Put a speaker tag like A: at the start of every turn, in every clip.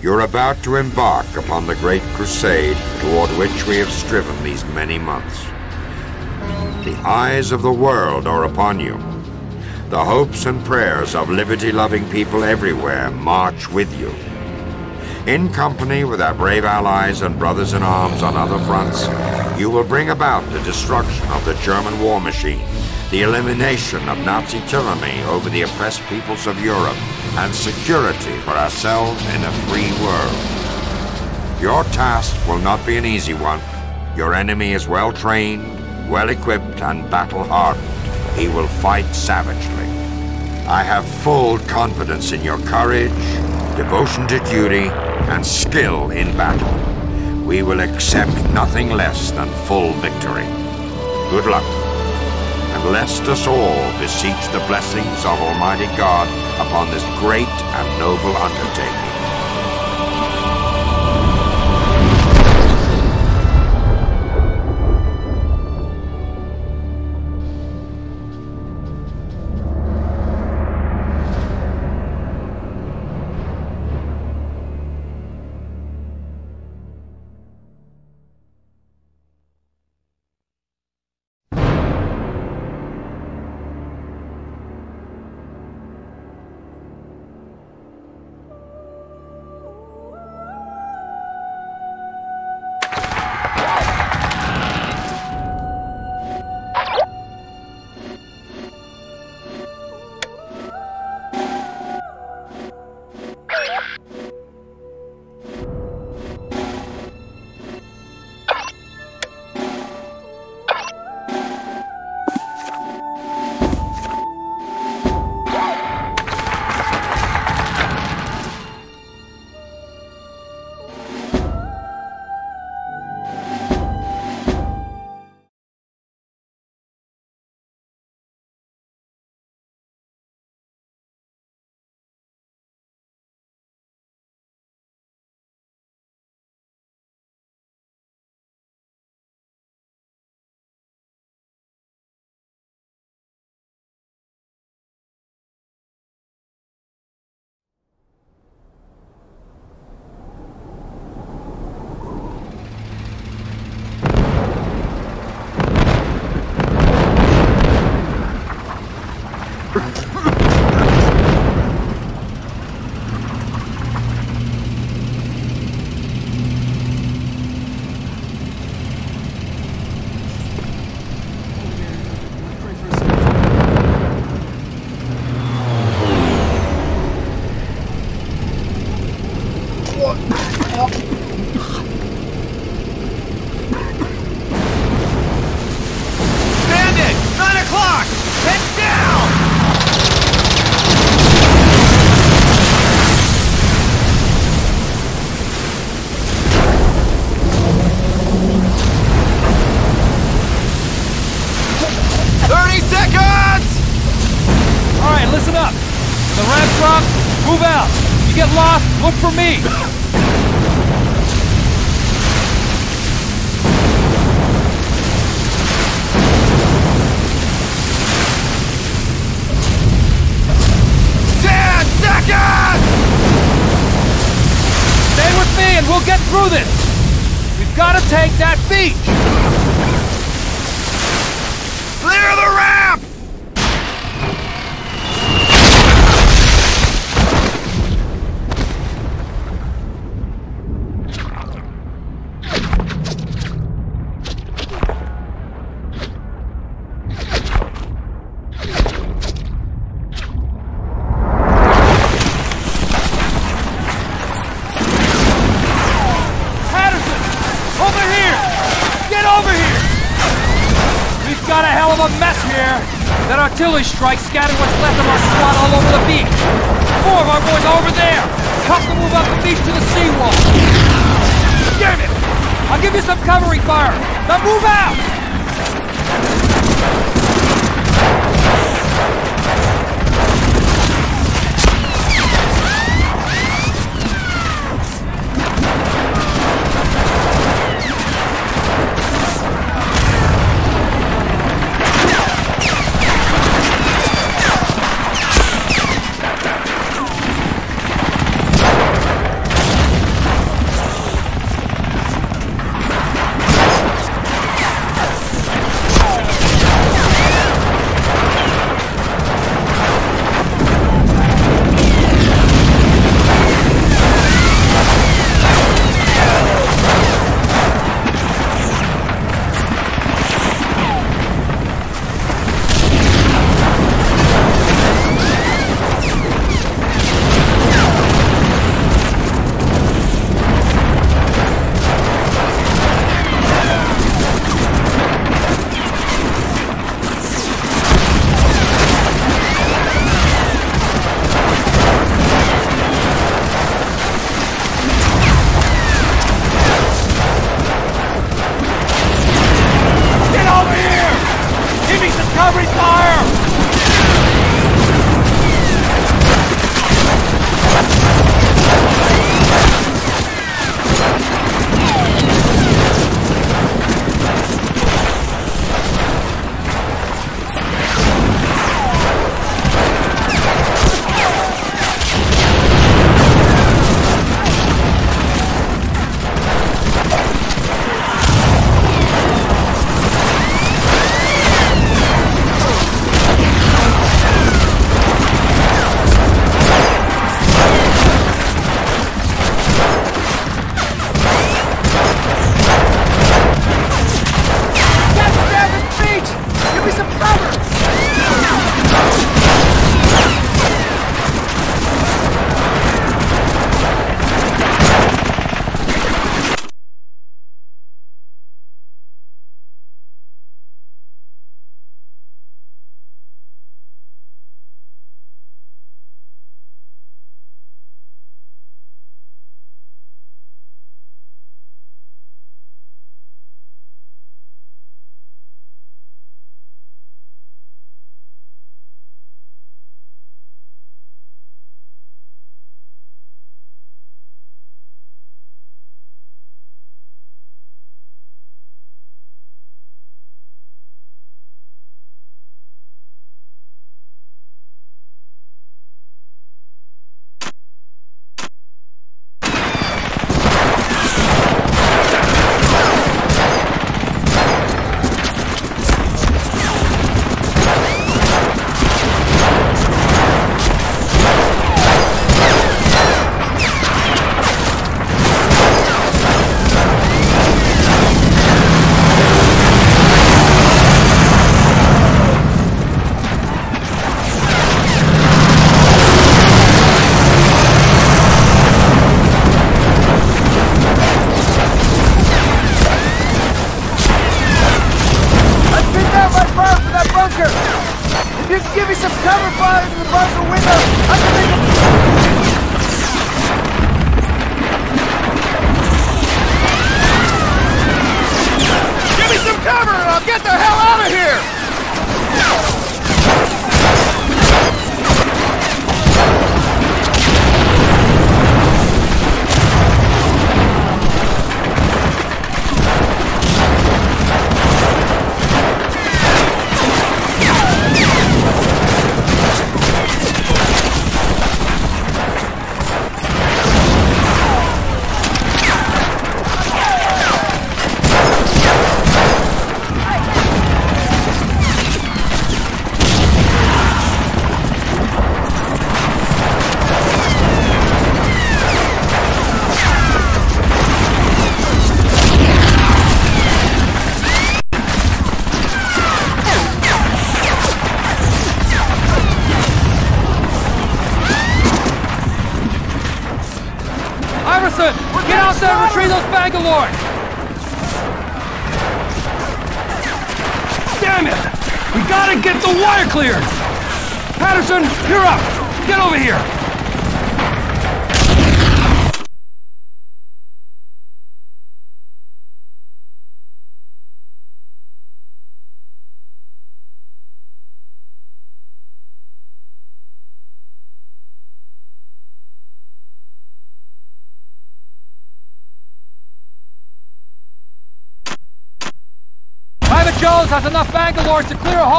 A: You're about to embark upon the great crusade toward which we have striven these many months. The eyes of the world are upon you. The hopes and prayers of liberty-loving people everywhere march with you. In company with our brave allies and brothers in arms on other fronts, you will bring about the destruction of the German war machine, the elimination of Nazi tyranny over the oppressed peoples of Europe, and security for ourselves in a free world. Your task will not be an easy one. Your enemy is well trained, well equipped, and battle hardened. He will fight savagely. I have full confidence in your courage, devotion to duty, and skill in battle. We will accept nothing less than full victory. Good luck. And lest us all beseech the blessings of Almighty God upon this great and noble undertaking.
B: Me.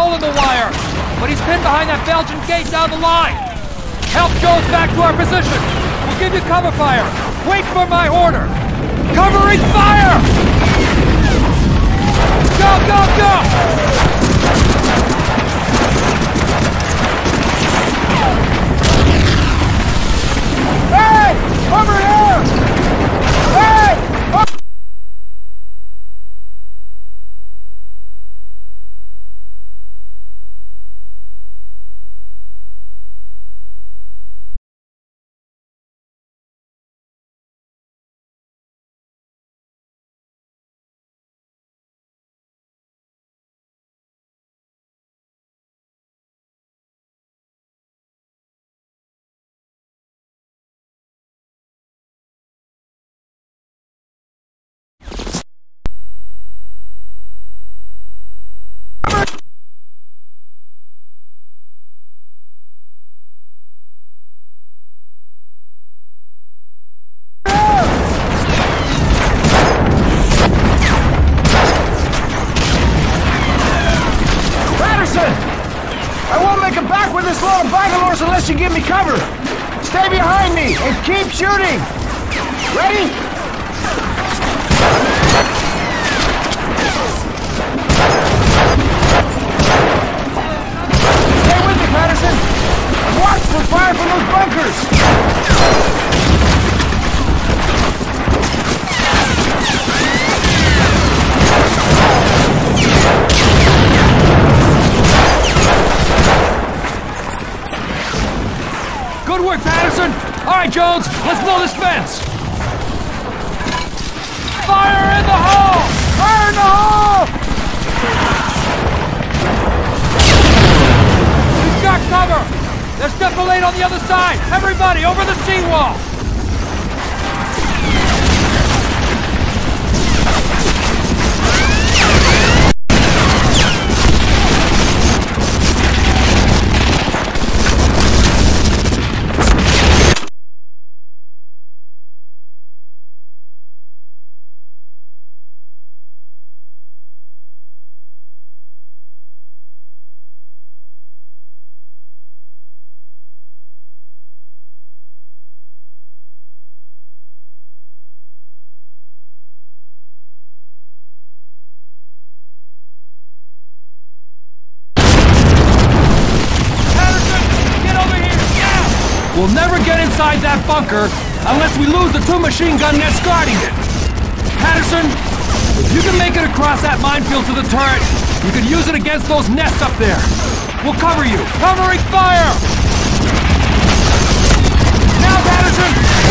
B: Hole in the wire, but he's pinned behind that Belgian gate down the line. Help Jones back to our position. We'll give you cover fire. Wait for my order. Covering fire! Go, go, go!
C: Hey! Over here!
B: There's on the other side! Everybody, over the seawall! Machine gun nets guarding it. Patterson, if you can make it across that minefield to the turret, you can use it against those nests up there. We'll cover you. Covering fire! Now, Patterson!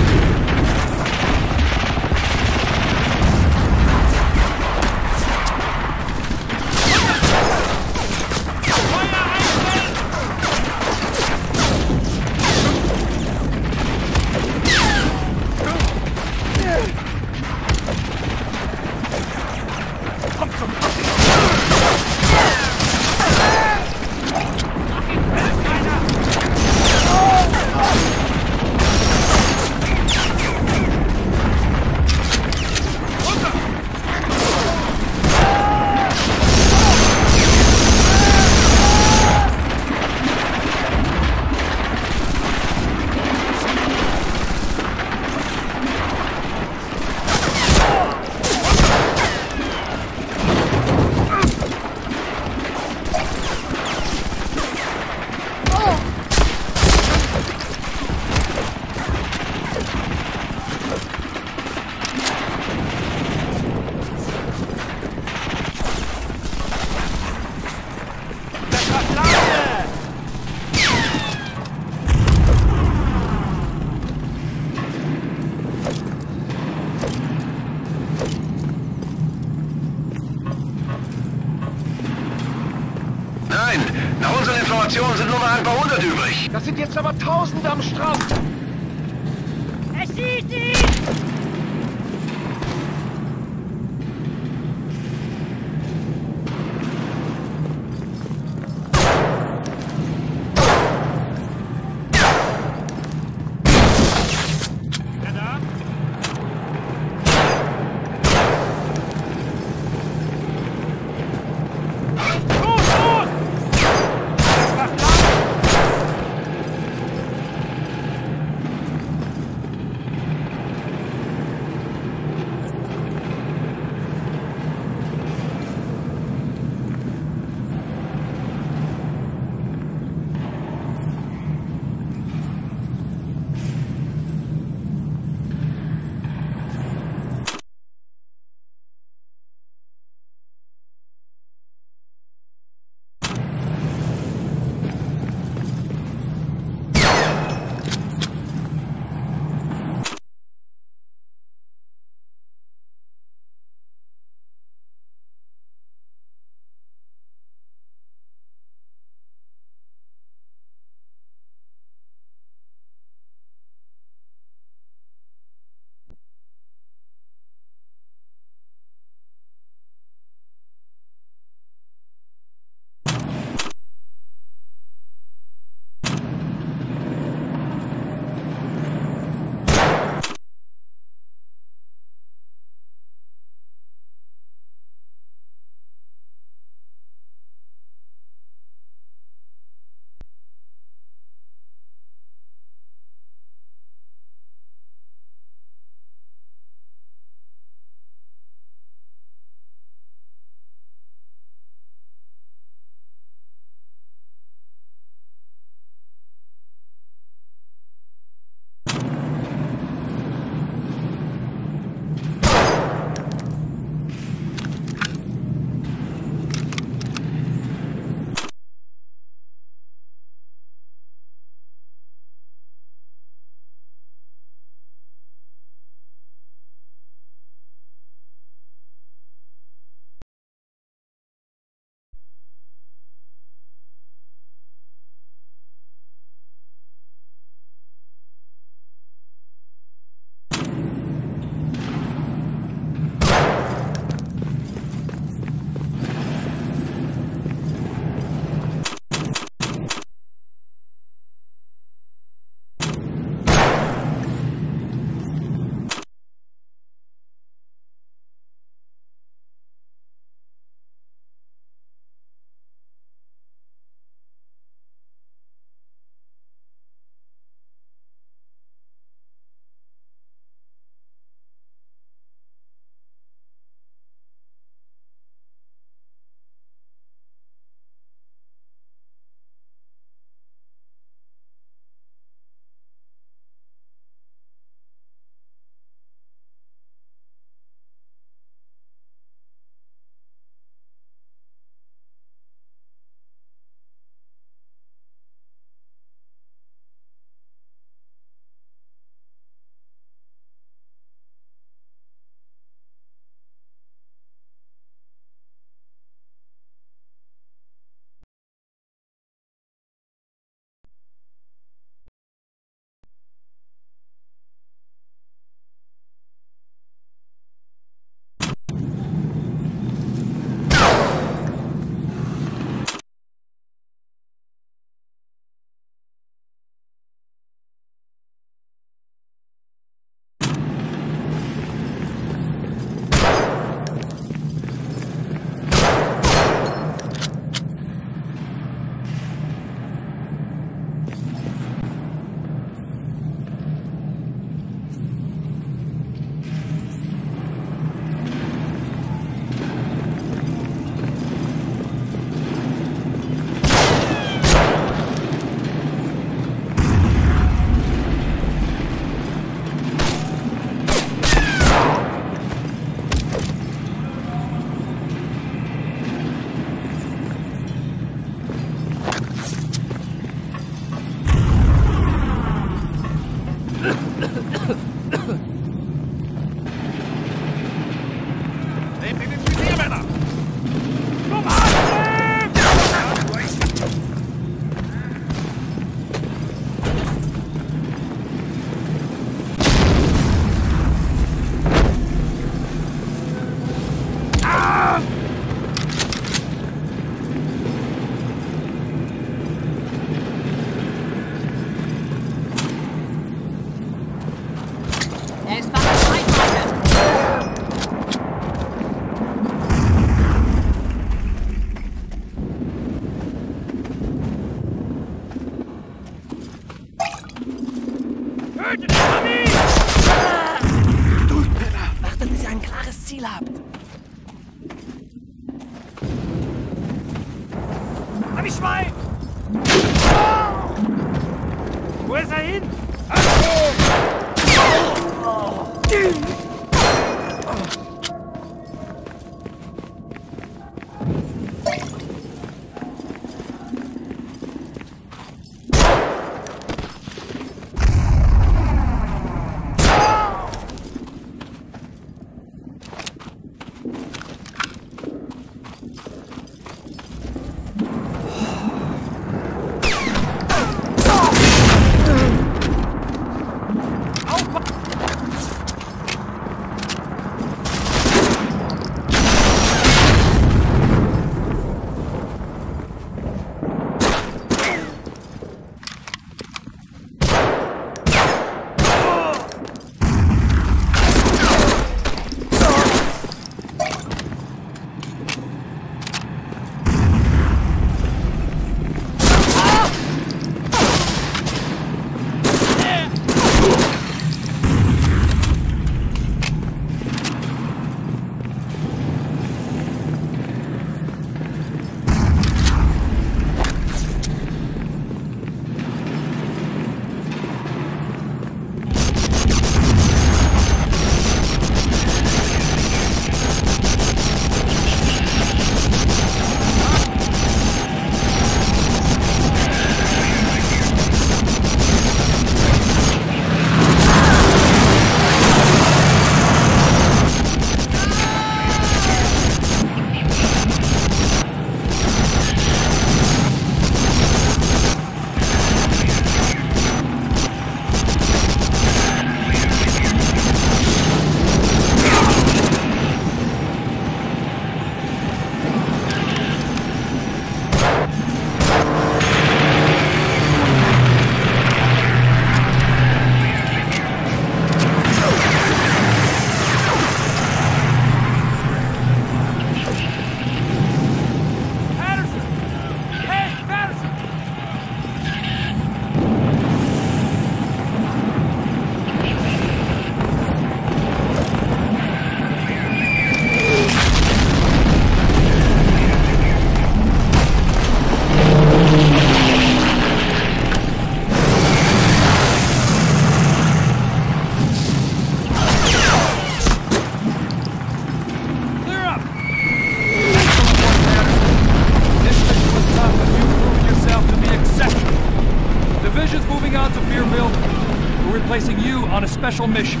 B: Mission.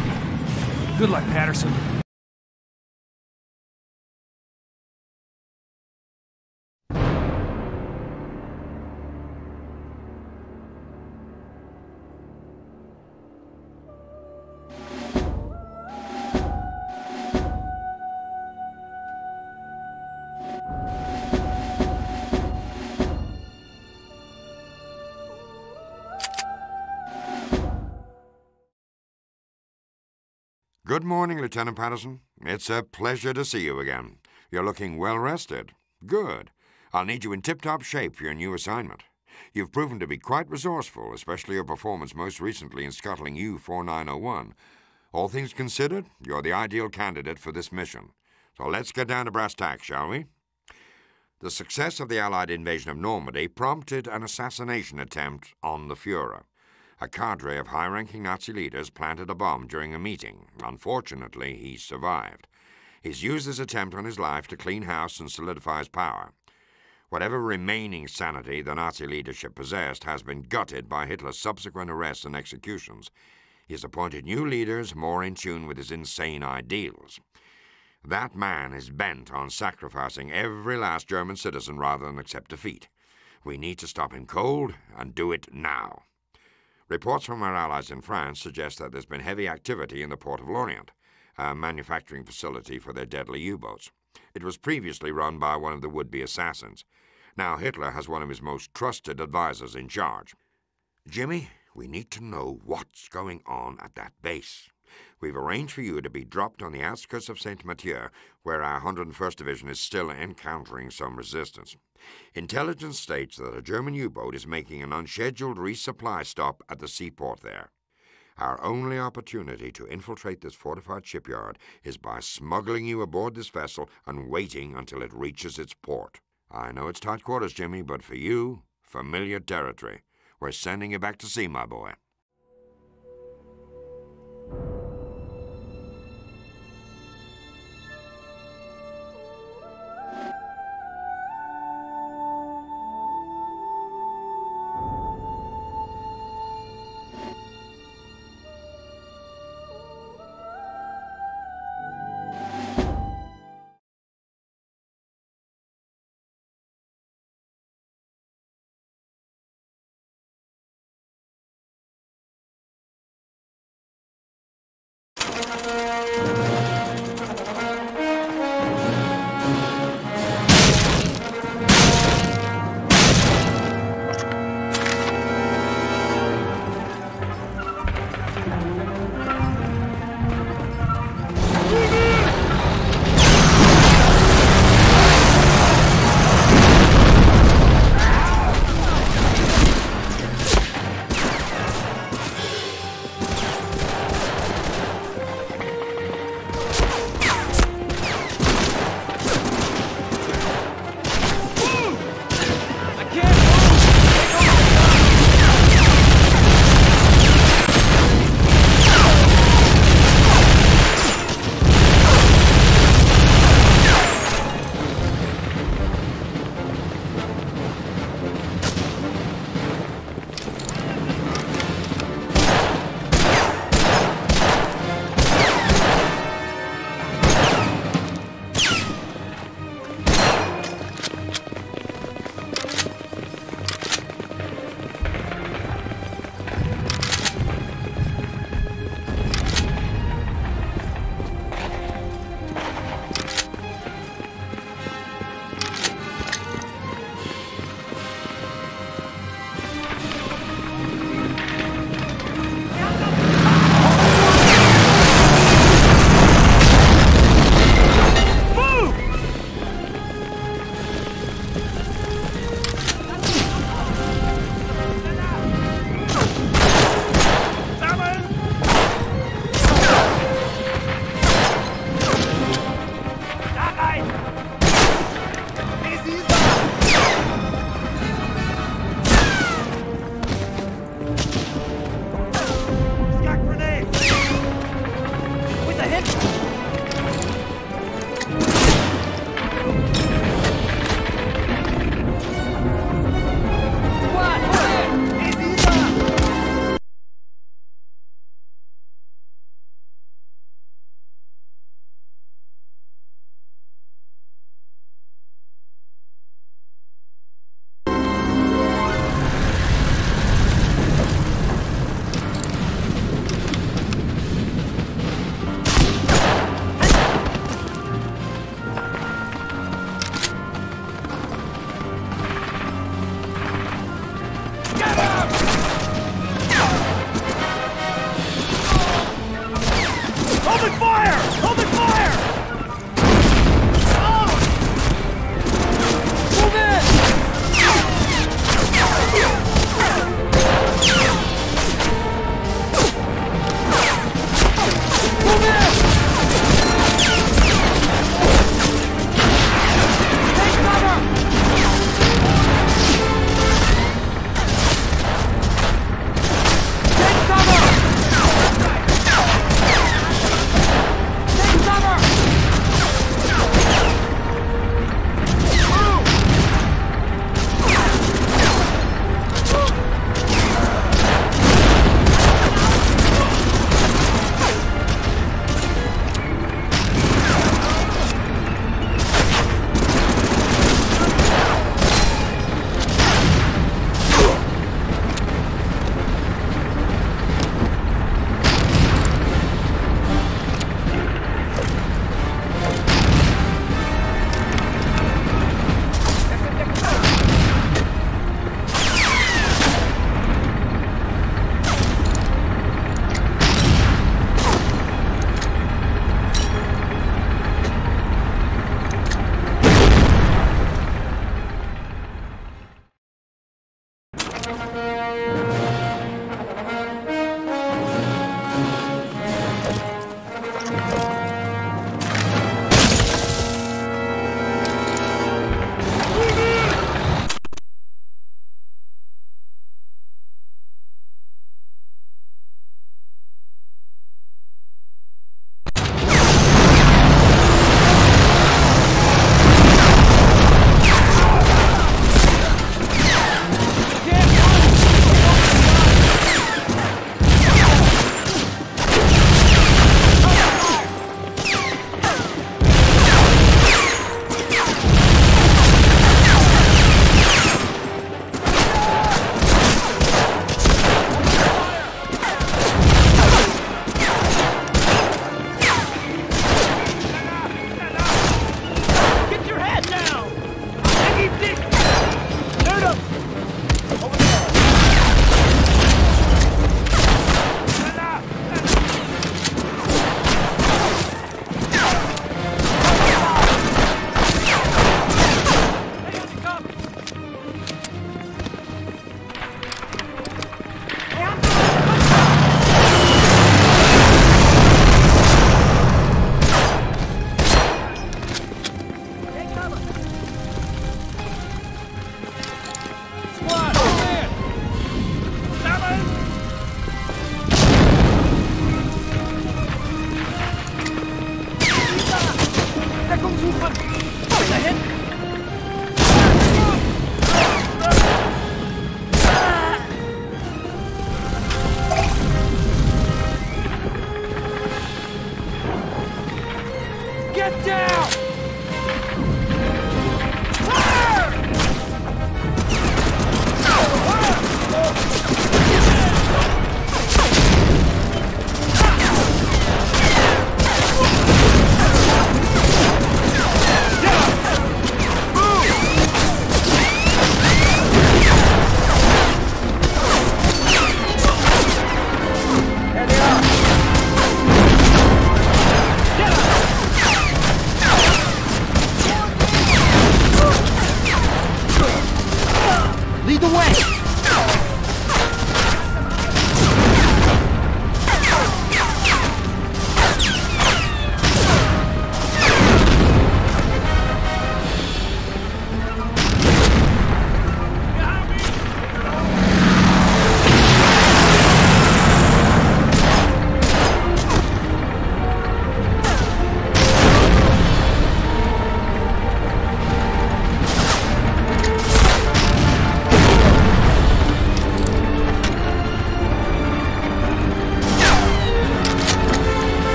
B: Good
A: morning, Lieutenant Patterson. It's a pleasure to see you again. You're looking well rested. Good. I'll need you in tip top shape for your new assignment. You've proven to be quite resourceful, especially your performance most recently in scuttling U 4901. All things considered, you're the ideal candidate for this mission. So let's get down to brass tacks, shall we? The success of the Allied invasion of Normandy prompted an assassination attempt on the Fuhrer. A cadre of high ranking Nazi leaders planted a bomb during a meeting. Unfortunately, he survived. He's used this attempt on his life to clean house and solidify his power. Whatever remaining sanity the Nazi leadership possessed has been gutted by Hitler's subsequent arrests and executions. He has appointed new leaders more in tune with his insane ideals. That man is bent on sacrificing every last German citizen rather than accept defeat. We need to stop him cold and do it now. Reports from our allies in France suggest that there's been heavy activity in the port of Lorient, a manufacturing facility for their deadly U boats. It was previously run by one of the would be assassins. Now Hitler has one of his most trusted advisers in charge. Jimmy, we need to know what's going on at that base. We've arranged for you to be dropped on the outskirts of St. Mathieu, where our 101st Division is still encountering some resistance. Intelligence states that a German U boat is making an unscheduled resupply stop at the seaport there. Our only opportunity to infiltrate this fortified shipyard is by smuggling you aboard this vessel and waiting until it reaches its port. I know it's tight quarters, Jimmy, but for you, familiar territory. We're sending you back to sea, my boy.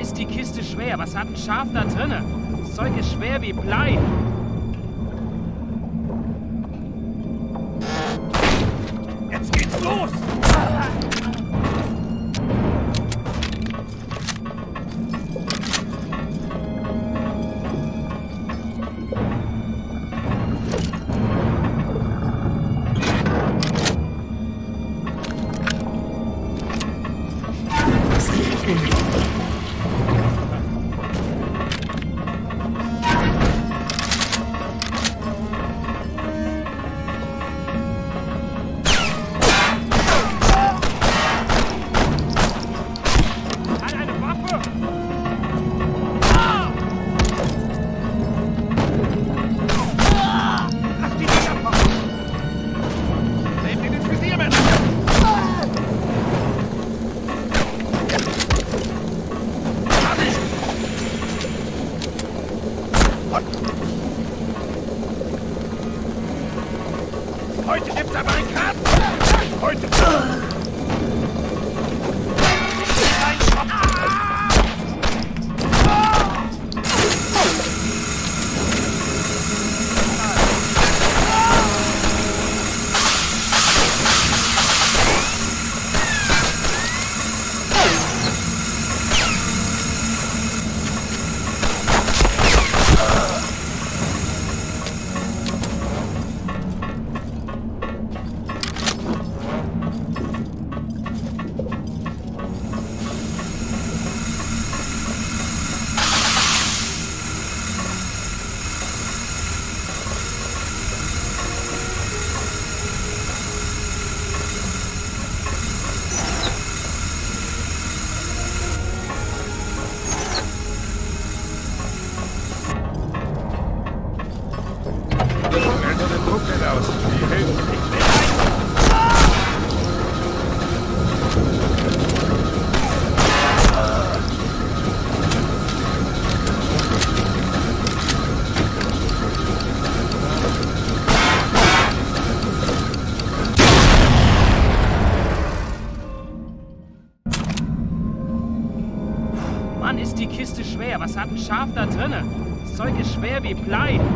D: ist die Kiste schwer. Was hat ein Schaf da drinne? Das Zeug ist schwer wie Blei.
E: Wie Blei.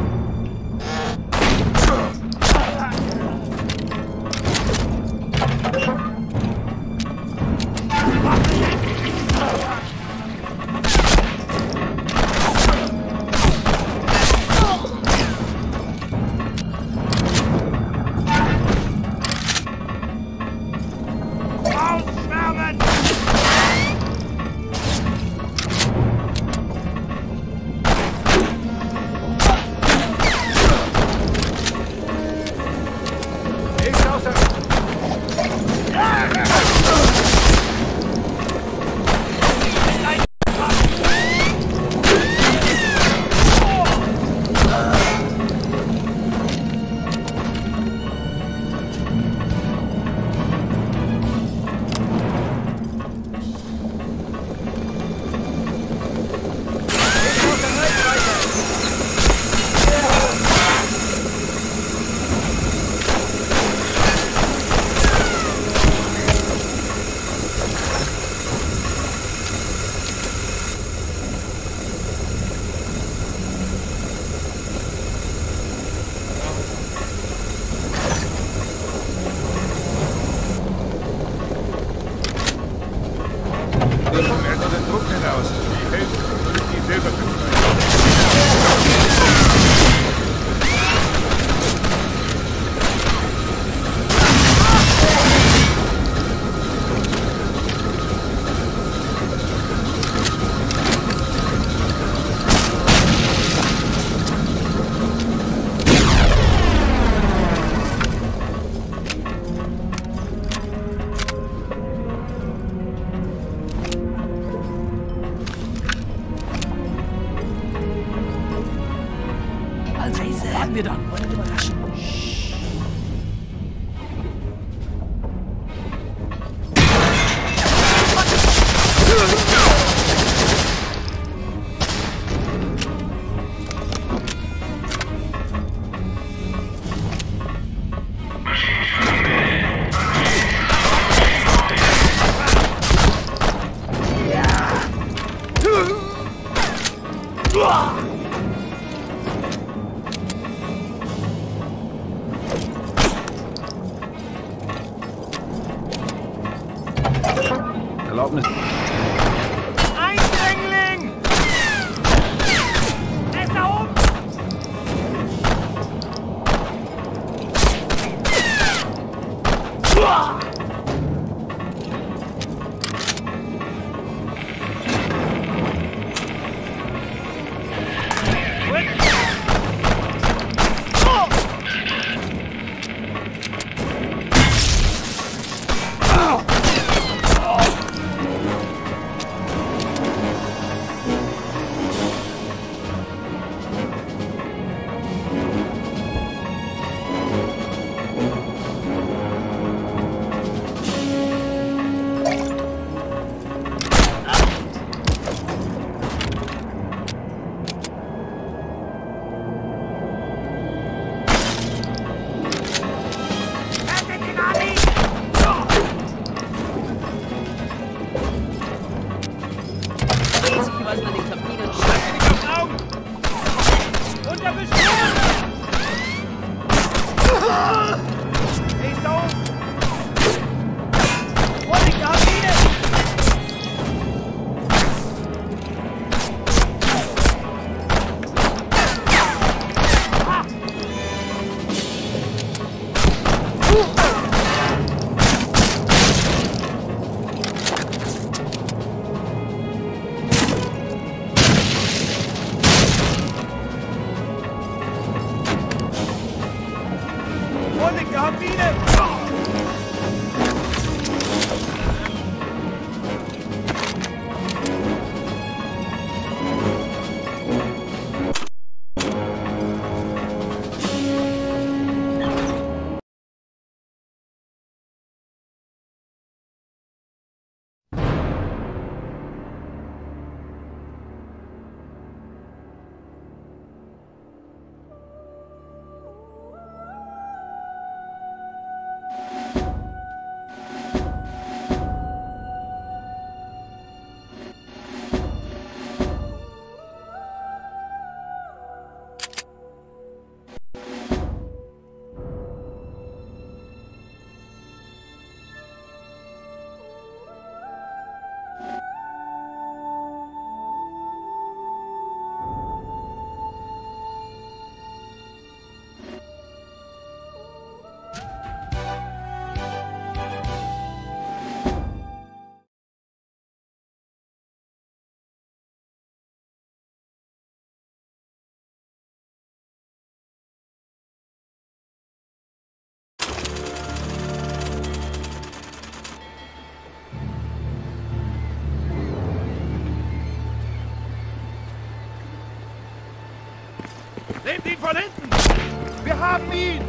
E: Von hinten! Wir haben ihn!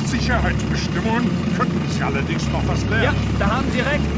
F: Sicherheitsbestimmungen könnten Sie allerdings noch was lernen.
D: Ja, da haben Sie recht.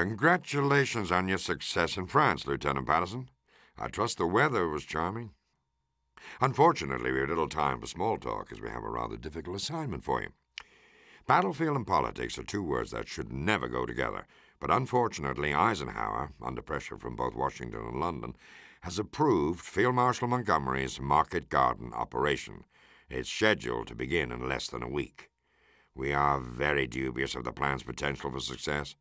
A: Congratulations on your success in France, Lieutenant Patterson. I trust the weather was charming. Unfortunately, we have little time for small talk as we have a rather difficult assignment for you. Battlefield and politics are two words that should never go together, but unfortunately, Eisenhower, under pressure from both Washington and London, has approved Field Marshal Montgomery's Market Garden operation. It's scheduled to begin in less than a week. We are very dubious of the plan's potential for success.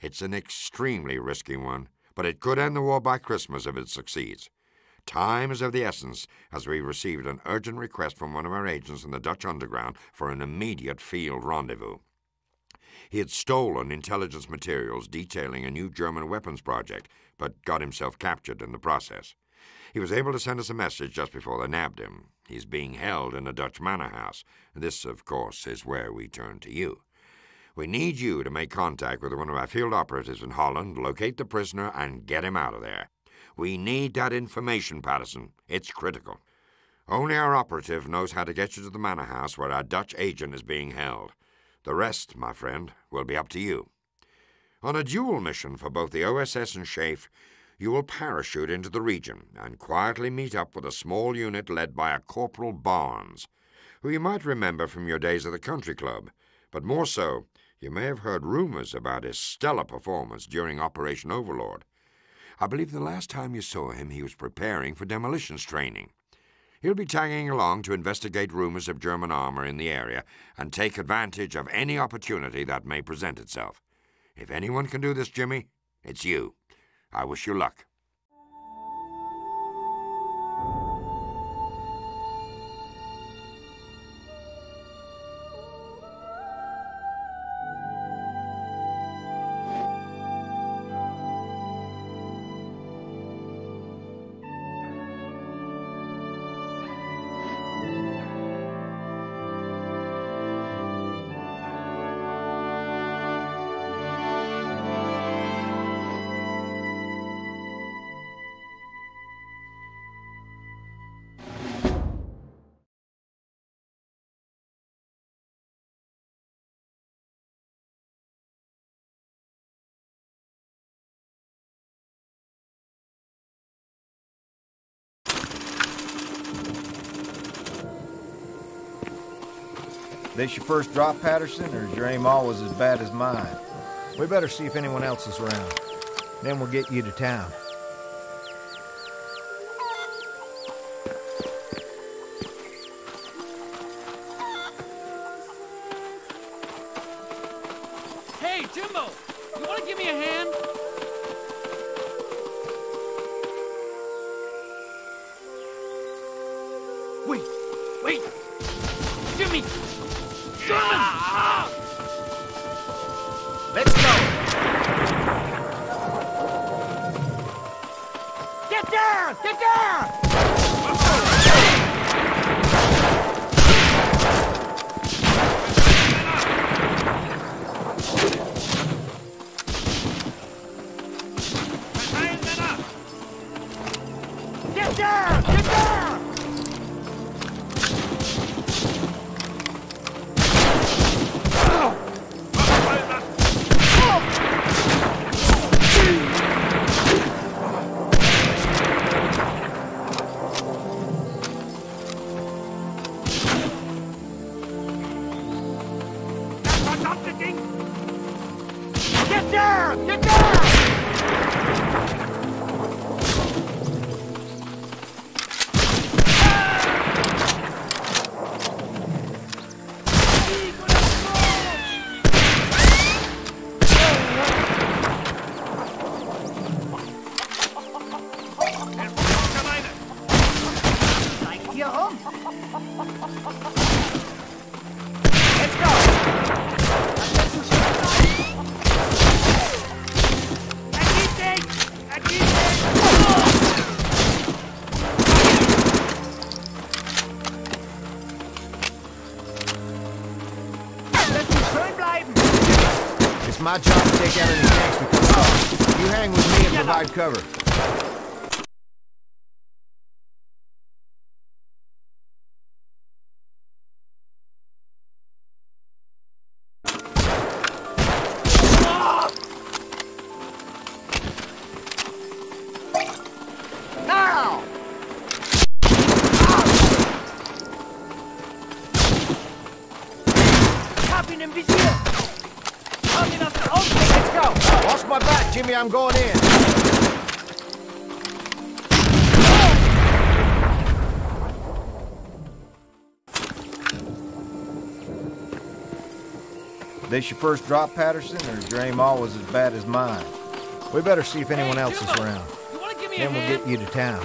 A: It's an extremely risky one, but it could end the war by Christmas if it succeeds. Time is of the essence, as we received an urgent request from one of our agents in the Dutch underground for an immediate field rendezvous. He had stolen intelligence materials detailing a new German weapons project, but got himself captured in the process. He was able to send us a message just before they nabbed him. He's being held in a Dutch manor house. This, of course, is where we turn to you. We need you to make contact with one of our field operatives in Holland, locate the prisoner, and get him out of there. We need that information, Patterson. It's critical. Only our operative knows how to get you to the manor house where our Dutch agent is being held. The rest, my friend, will be up to you. On a dual mission for both the OSS and SHAEF, you will parachute into the region and quietly meet up with a small unit led by a Corporal Barnes, who you might remember from your days at the country club, but more so, you may have heard rumors about his stellar performance during Operation Overlord. I believe the last time you saw him, he was preparing for demolitions training. He'll be tagging along to investigate rumors of German armor in the area and take advantage of any opportunity that may present itself. If anyone can do this, Jimmy, it's you. I wish you luck.
C: This your first drop, Patterson, or is your aim always as bad as mine? We better see if anyone else is around. Then we'll get you to town. Any come. You hang with me and provide cover. This your first drop, Patterson, or is your aim always as bad as mine? We better see if anyone else is around.
G: You wanna give me
C: Then we'll get you to town.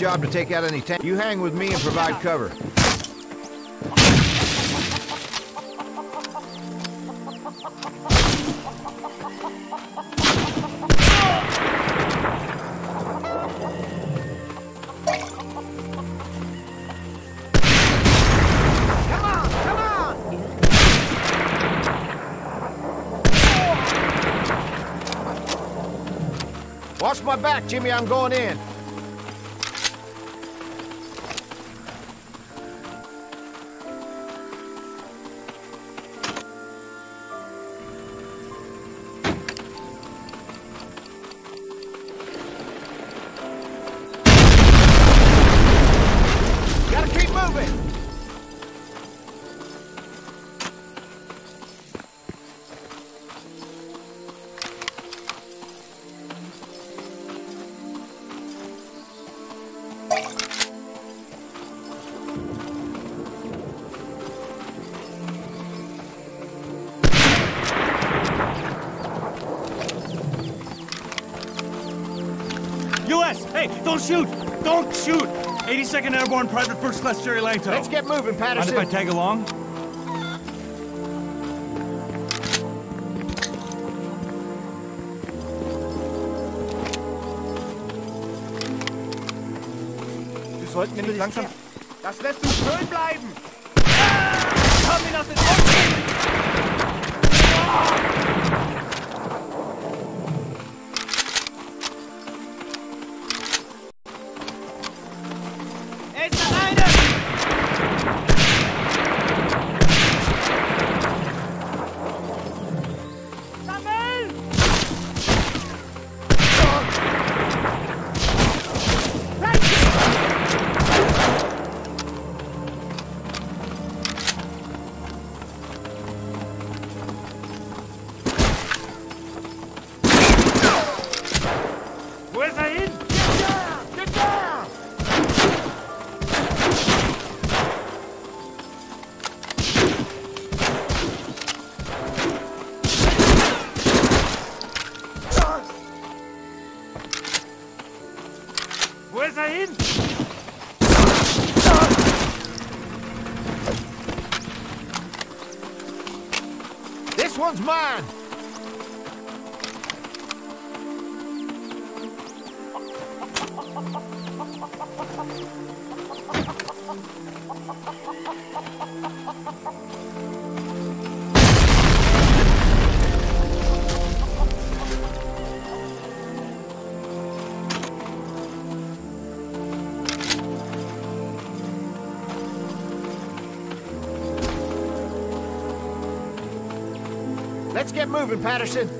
C: Job to take out any tank. You hang with me and provide cover. Watch my back, Jimmy. I'm going in.
H: 82nd Airborne Private First Class Jerry Langto.
C: Let's get moving,
H: Mind
C: Patterson.
H: if I tag along?
C: Wir sollten nicht langsam... Das lässt du Get moving, Patterson.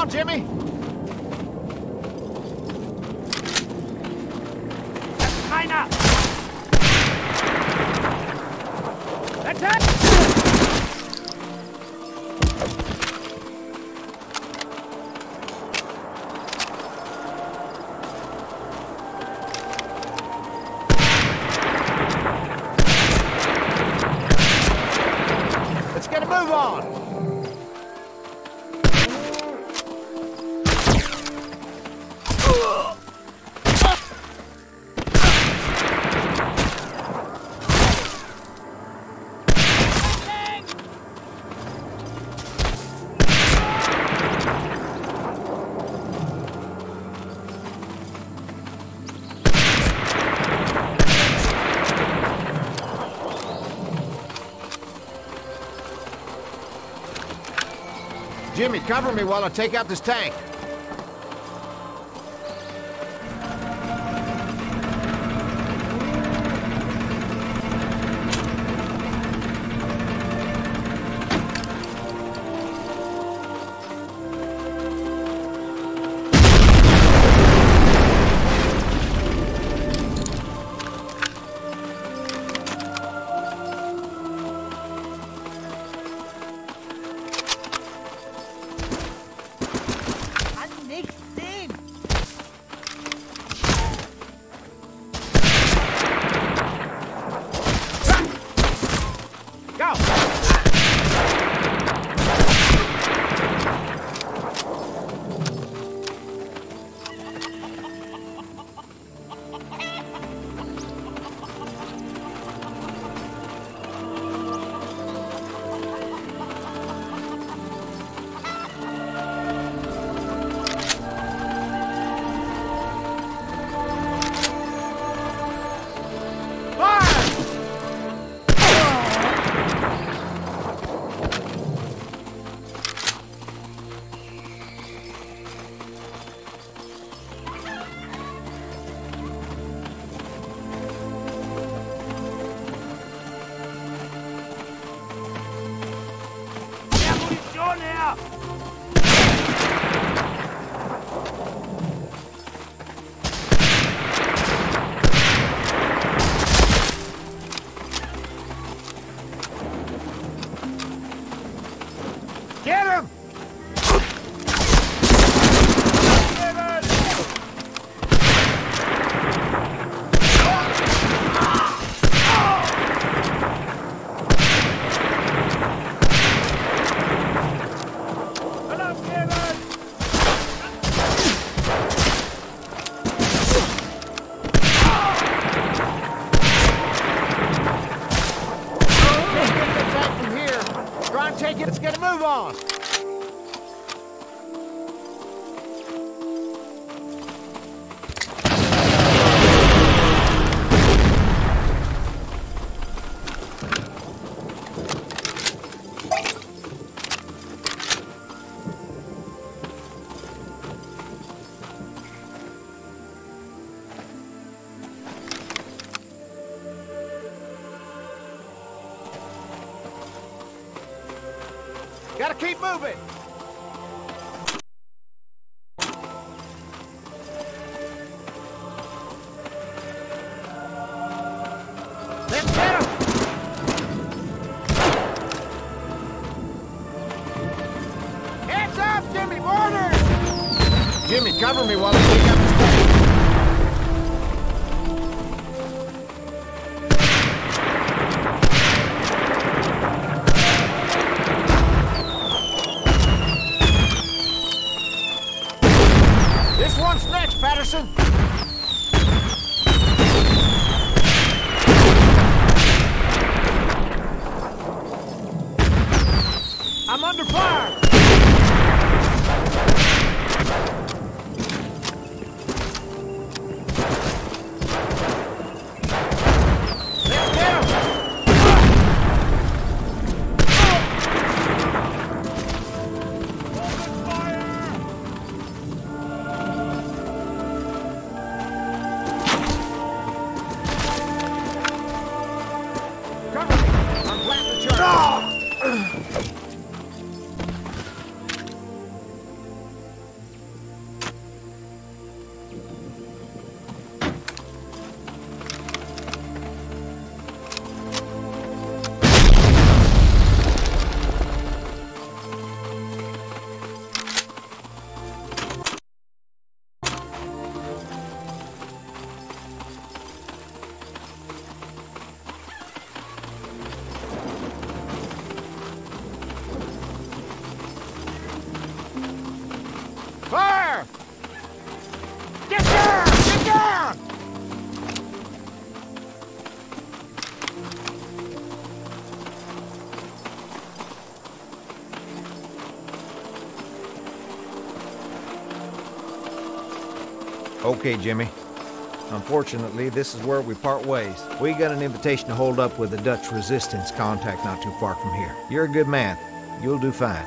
C: on, Jimmy. Jimmy, cover me while I take out this tank. Okay, Jimmy. Unfortunately, this is where we part ways. We got an invitation to hold up with the Dutch resistance contact not too far from here. You're a good man. You'll do fine.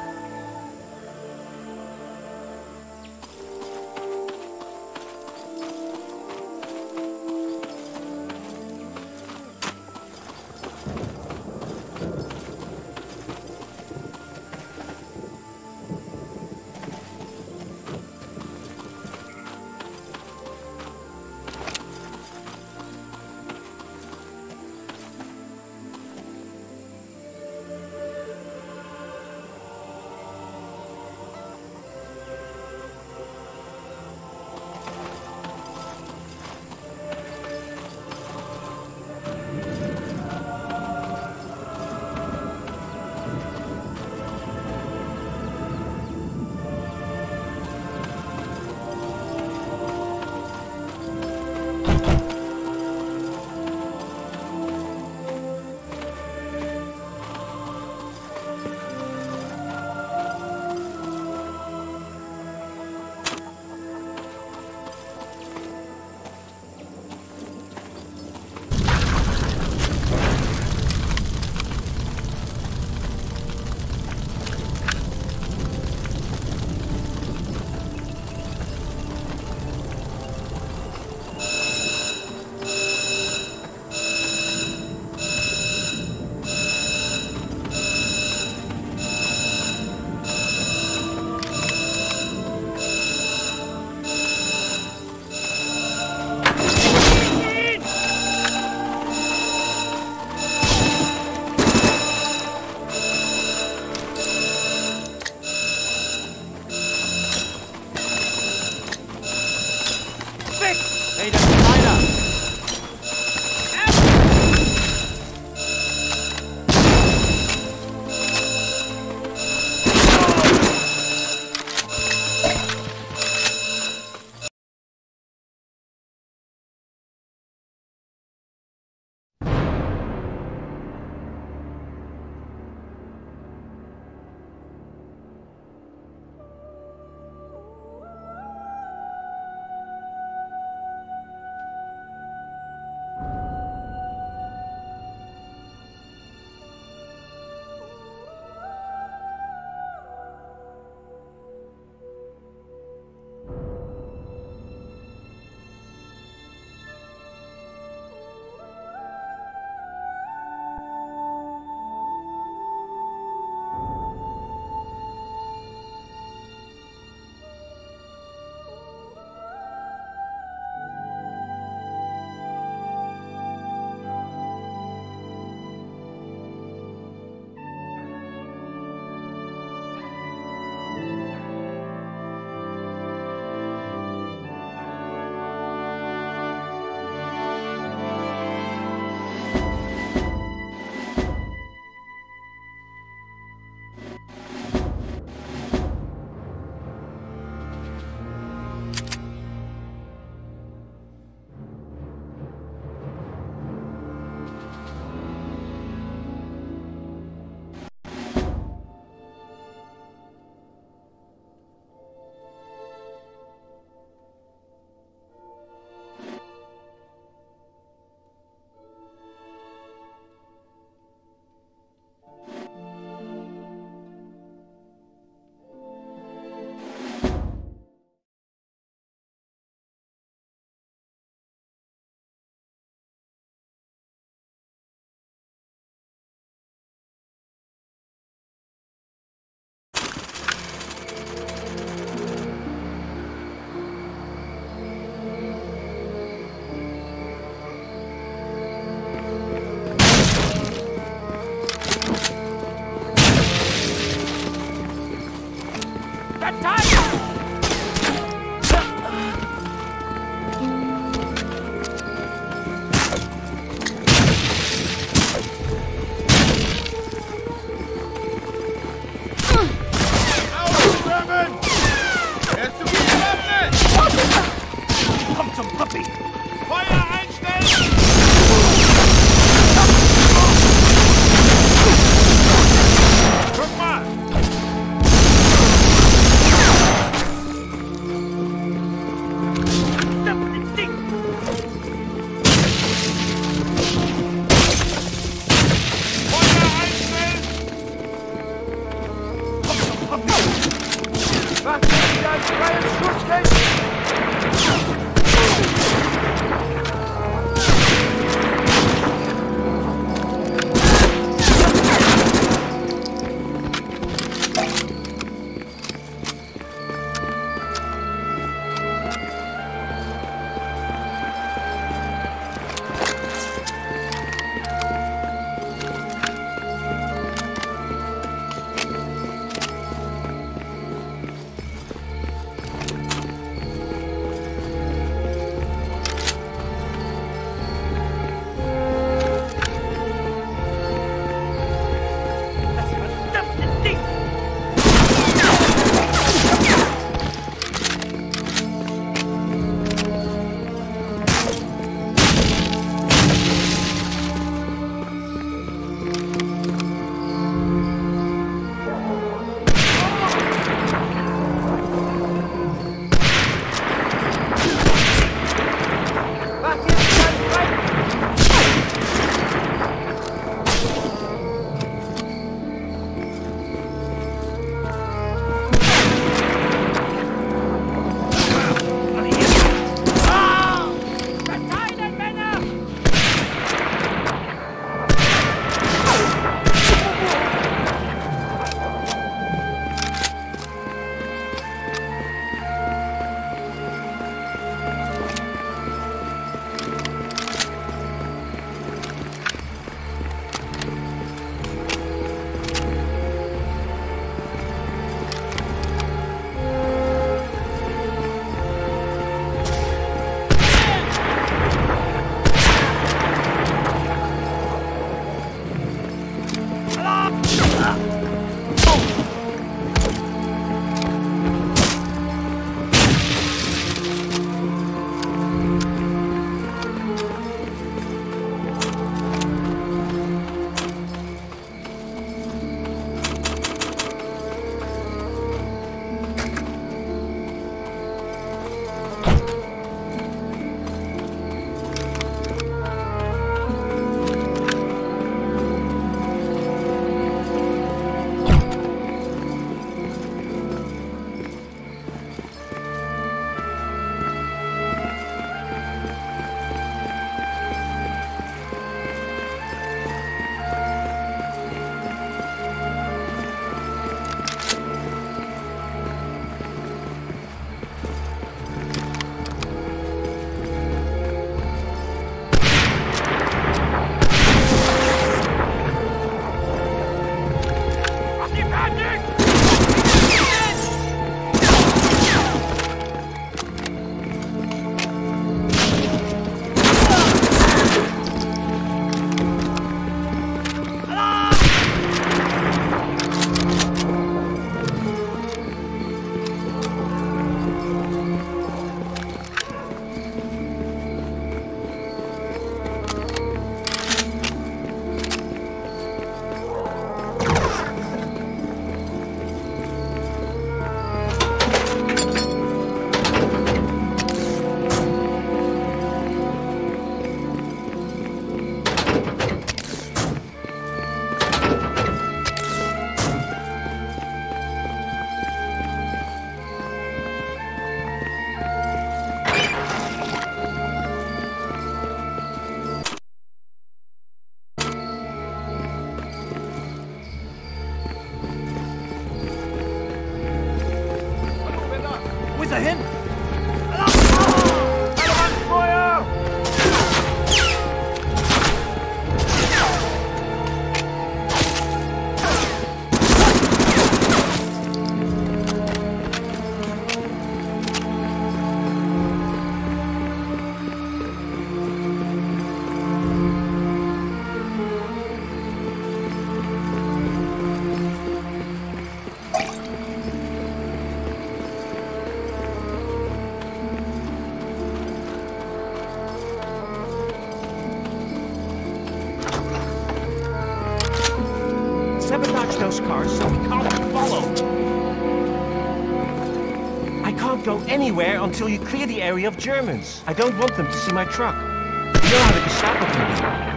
I: anywhere until you clear the area of Germans. I don't want them to see my truck. You know how the Gestapo can be.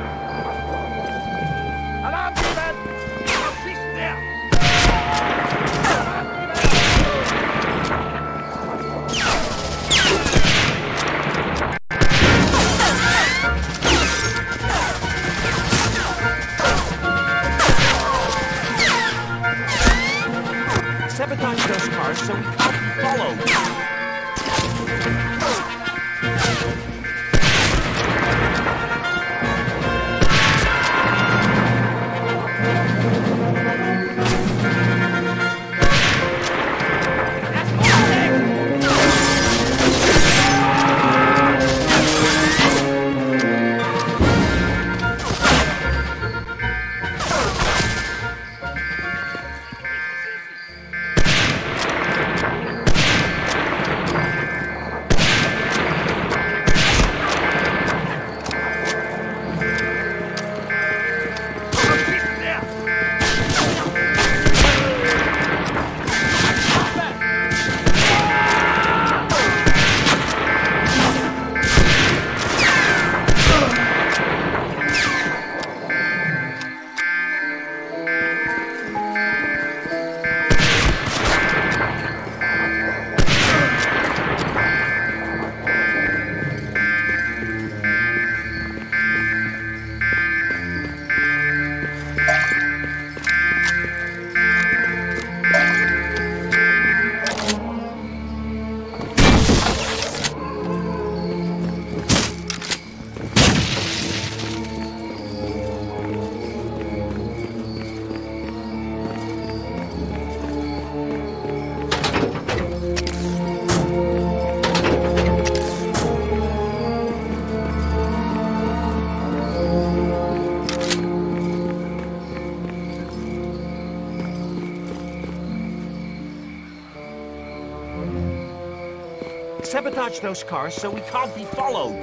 I: watch those cars so we can't be followed.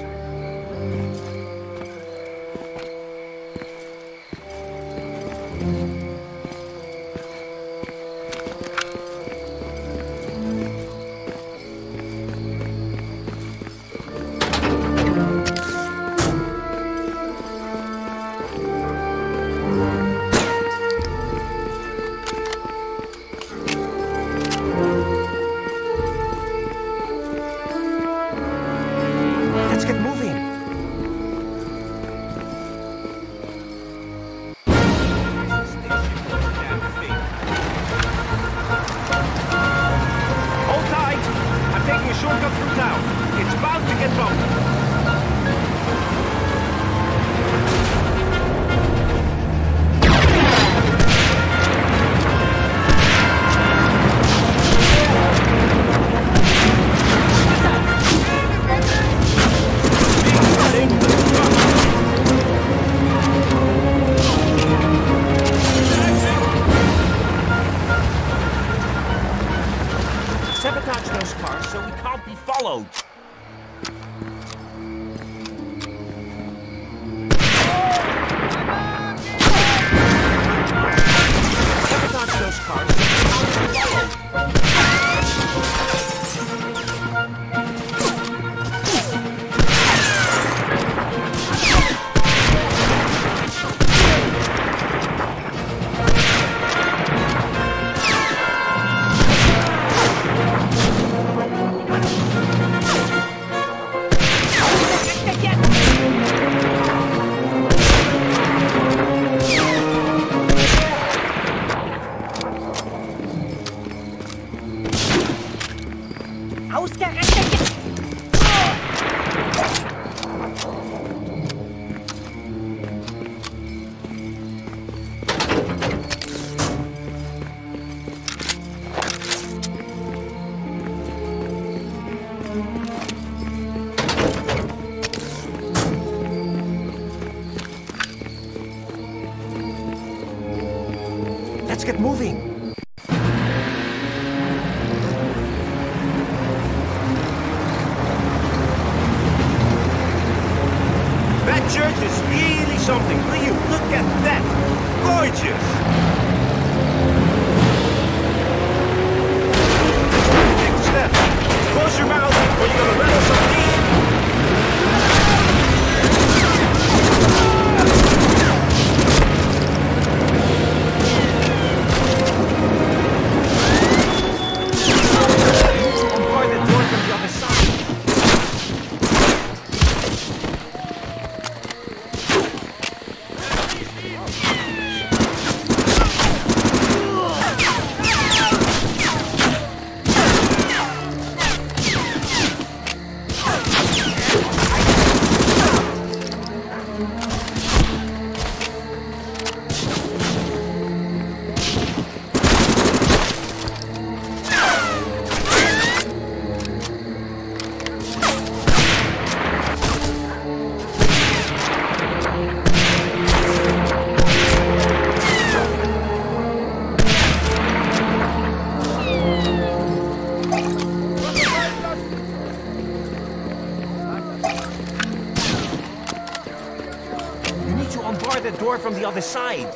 I: other side.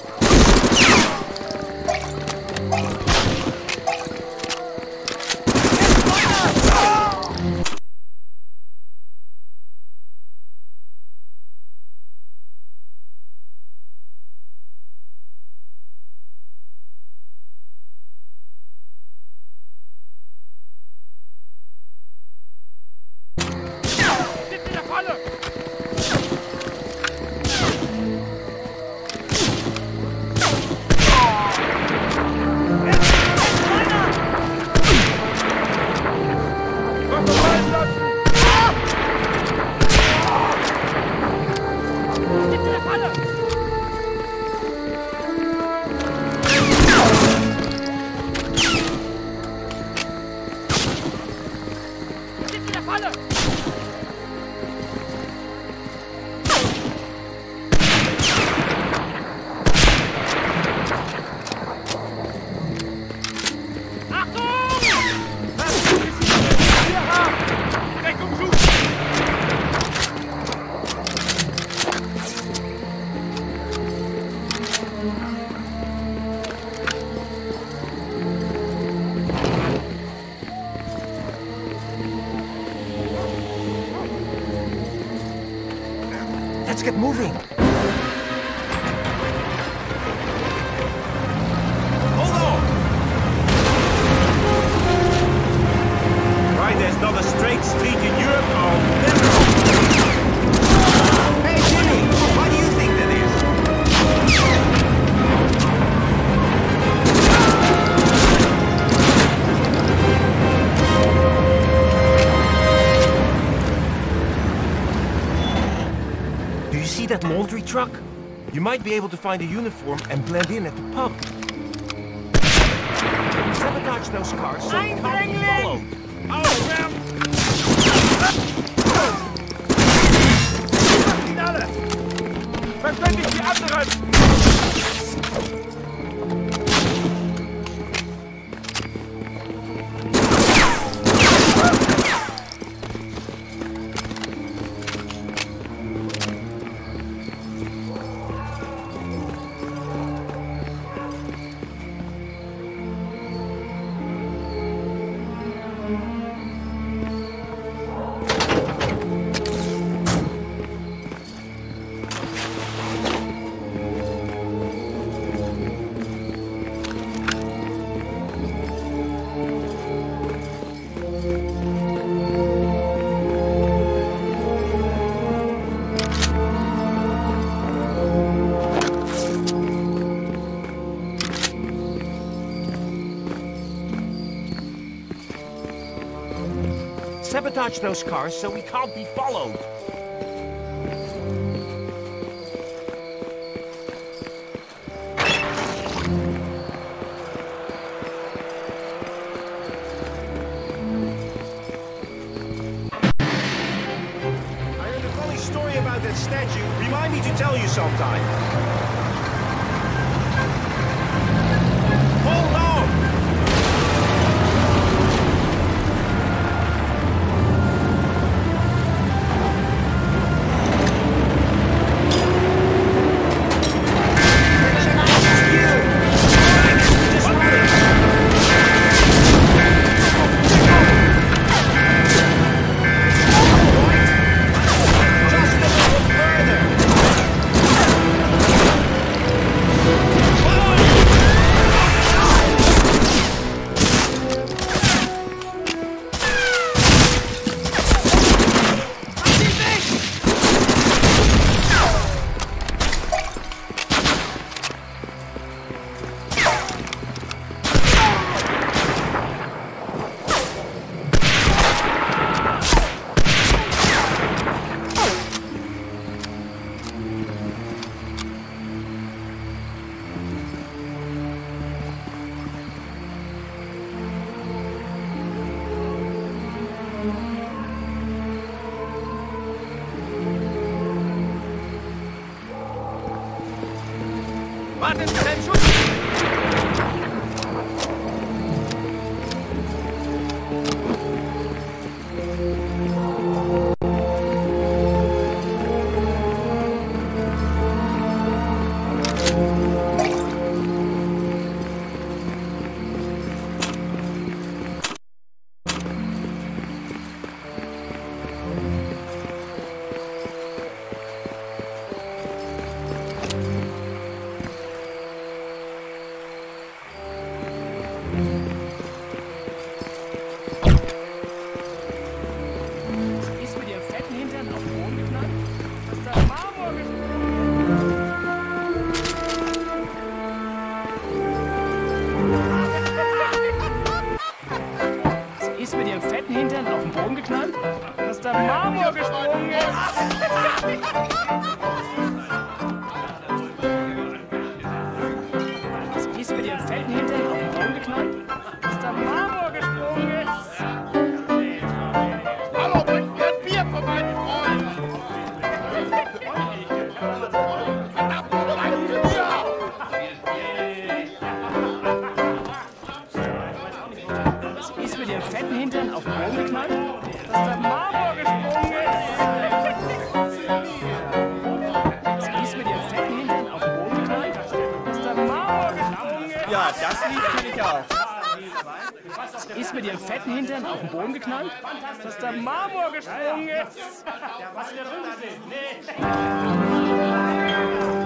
I: truck. You might be able to find a uniform and blend in at the pub. watch those cars so we can't be followed.
J: Schultern auf den Boden geknallt, dass der Marmor gesprungen ist.
K: Ja,
E: was
L: wir drin
I: sind. Nee.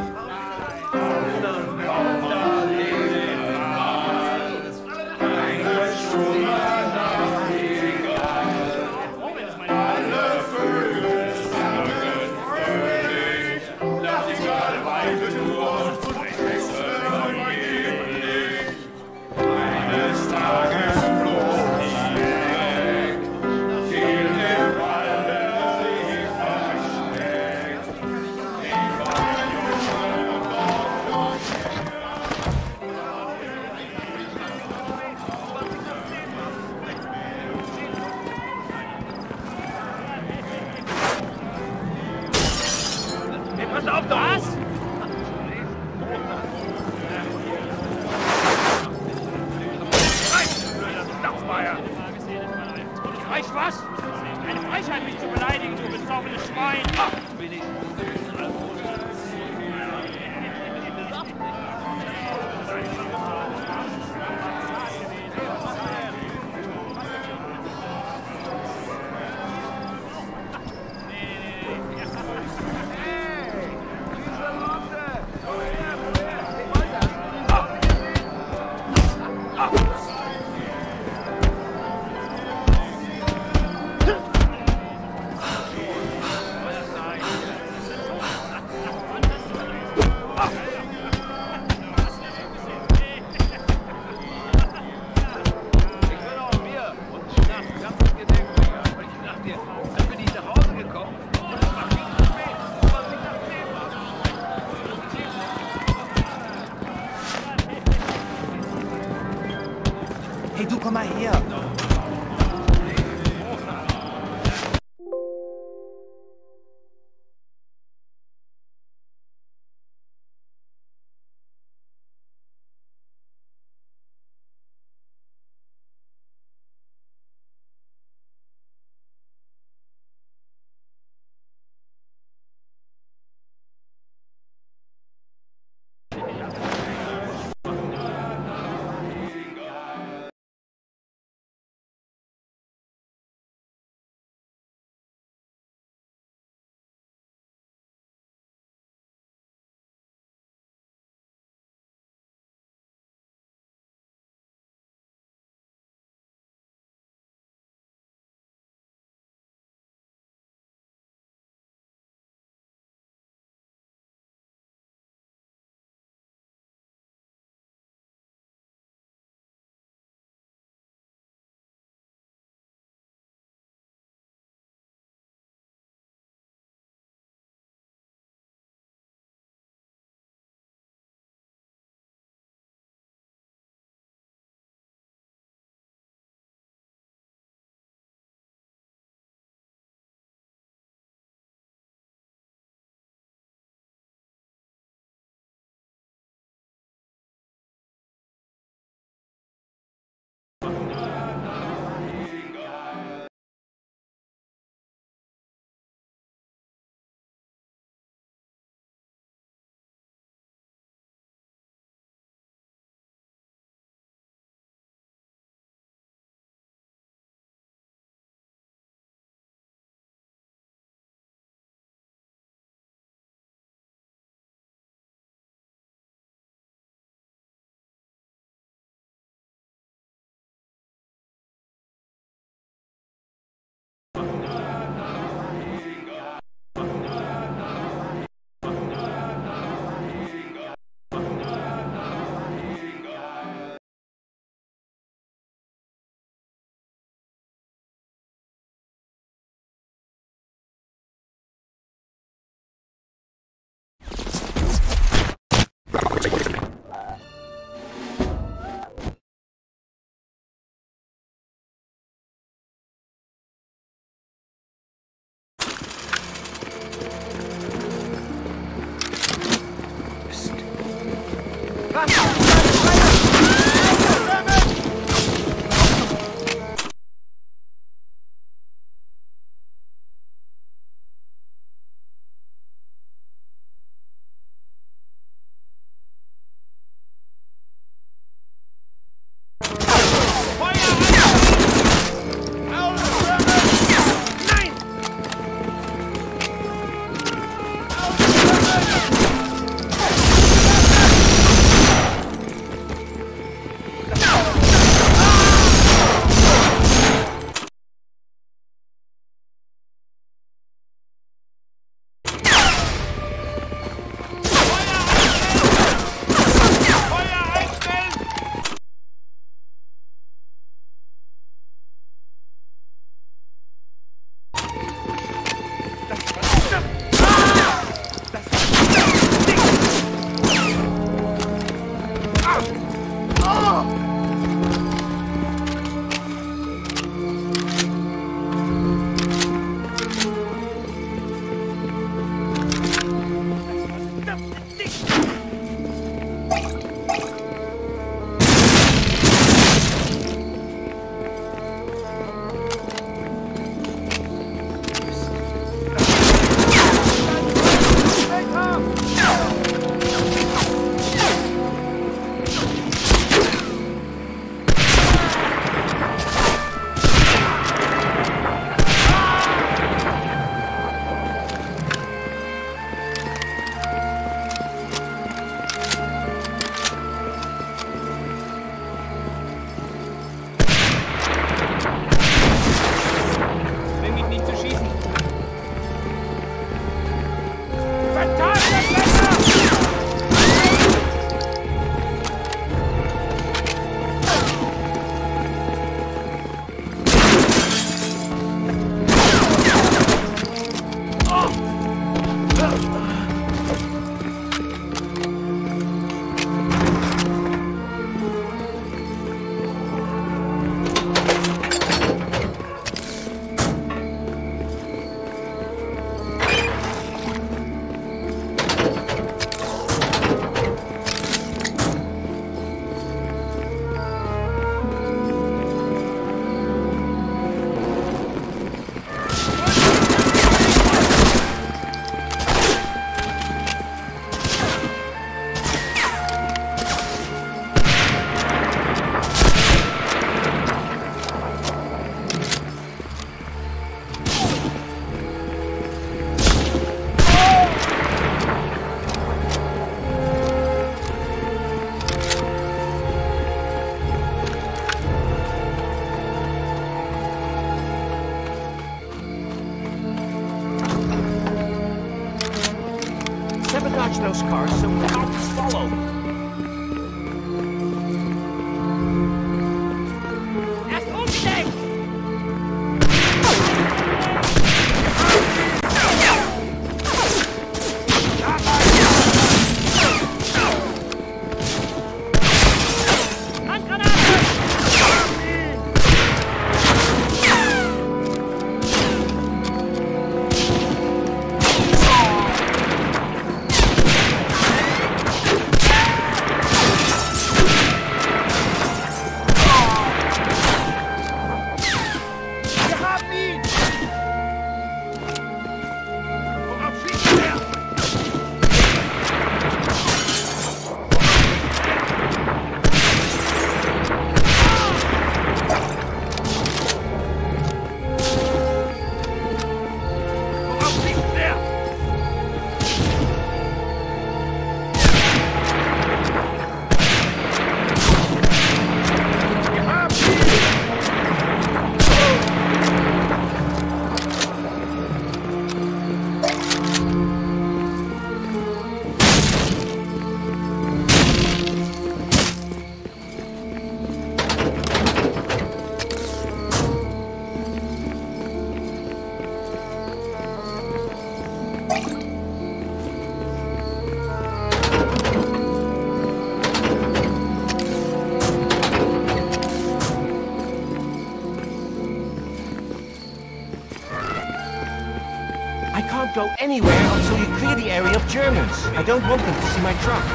I: go anywhere until you clear the area of Germans. I don't want them to see my truck.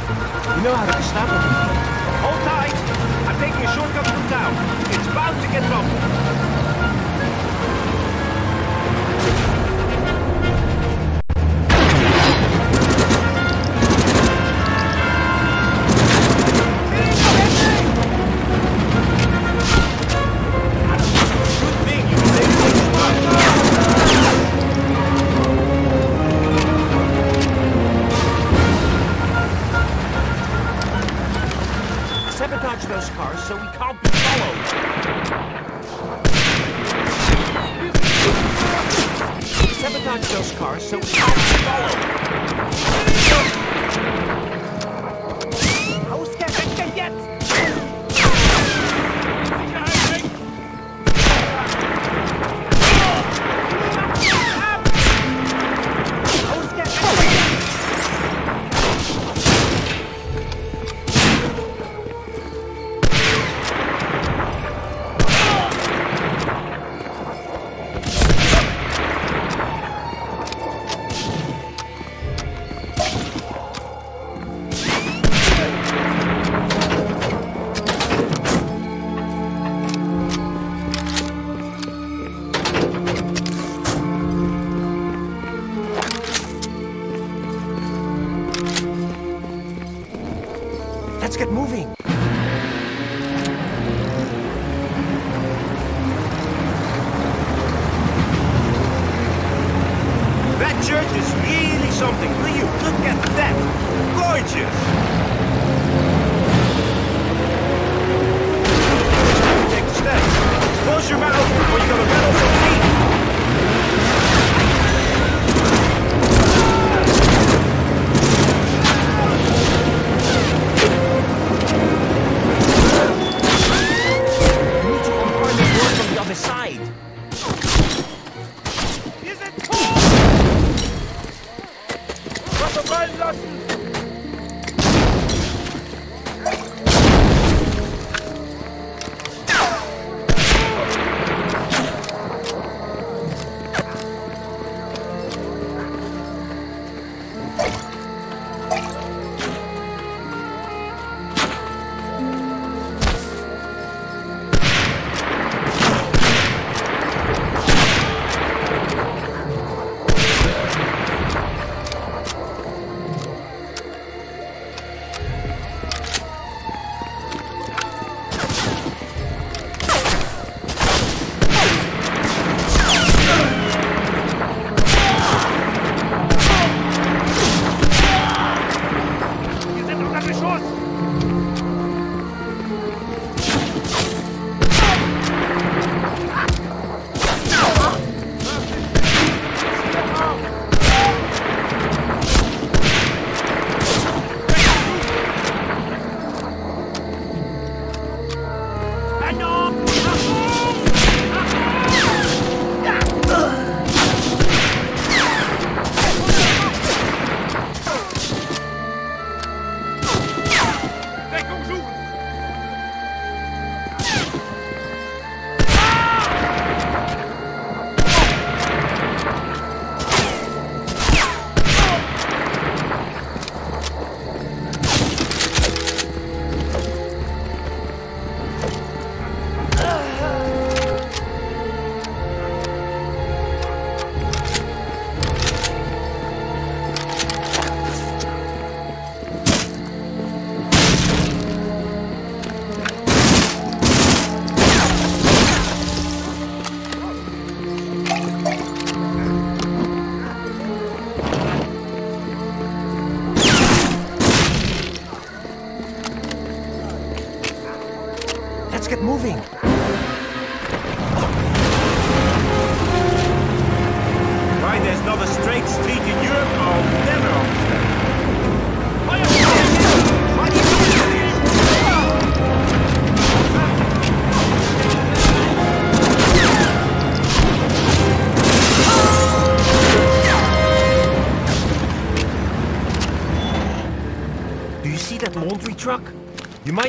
I: You know how to stop them.
H: Hold tight! I'm taking a shortcut from town. It's bound to get
I: rough.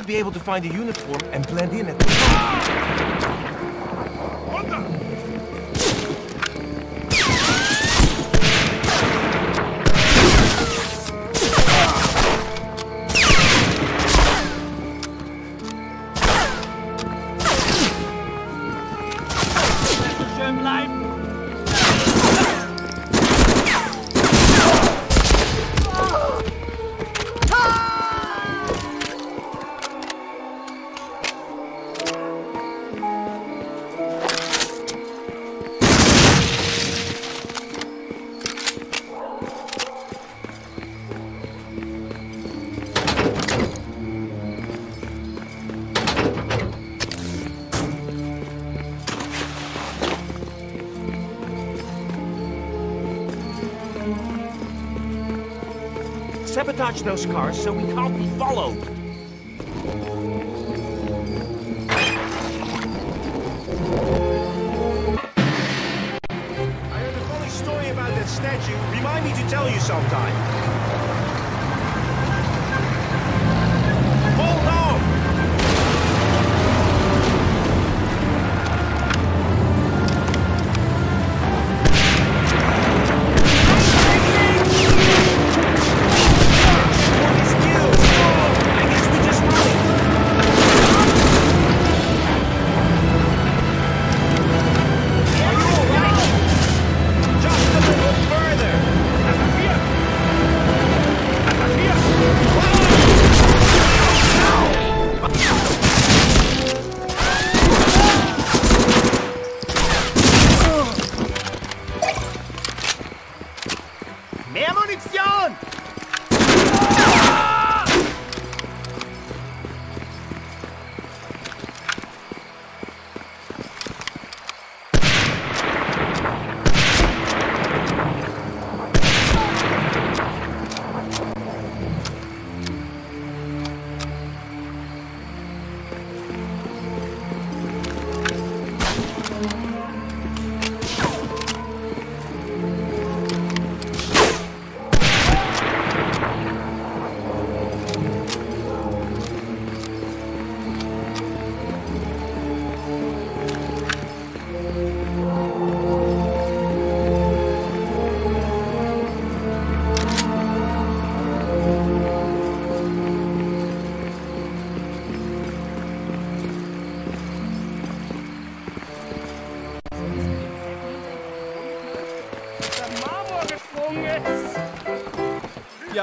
I: be
M: able to find a uniform and blend in at the... watch those cars so we can't be followed.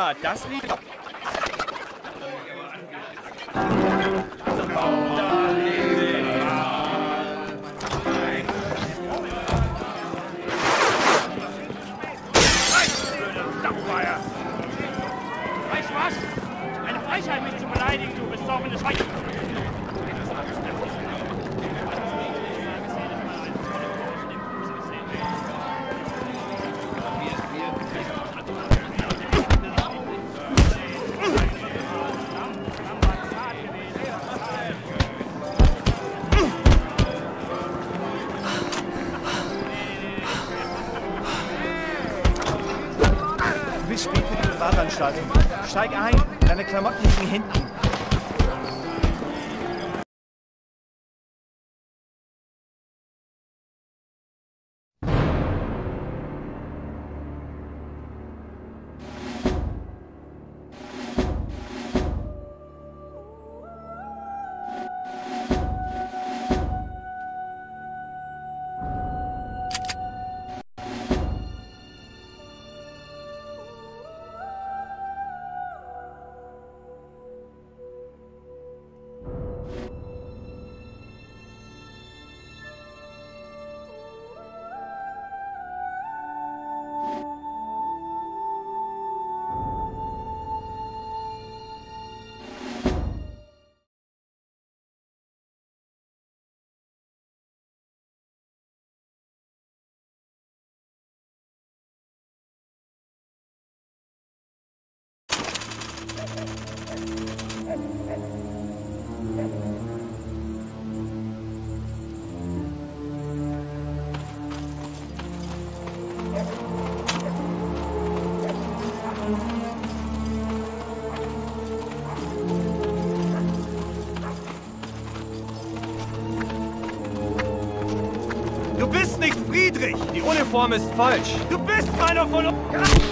E: Ja, das Lied Uniform ist falsch.
N: Du bist keiner von uns!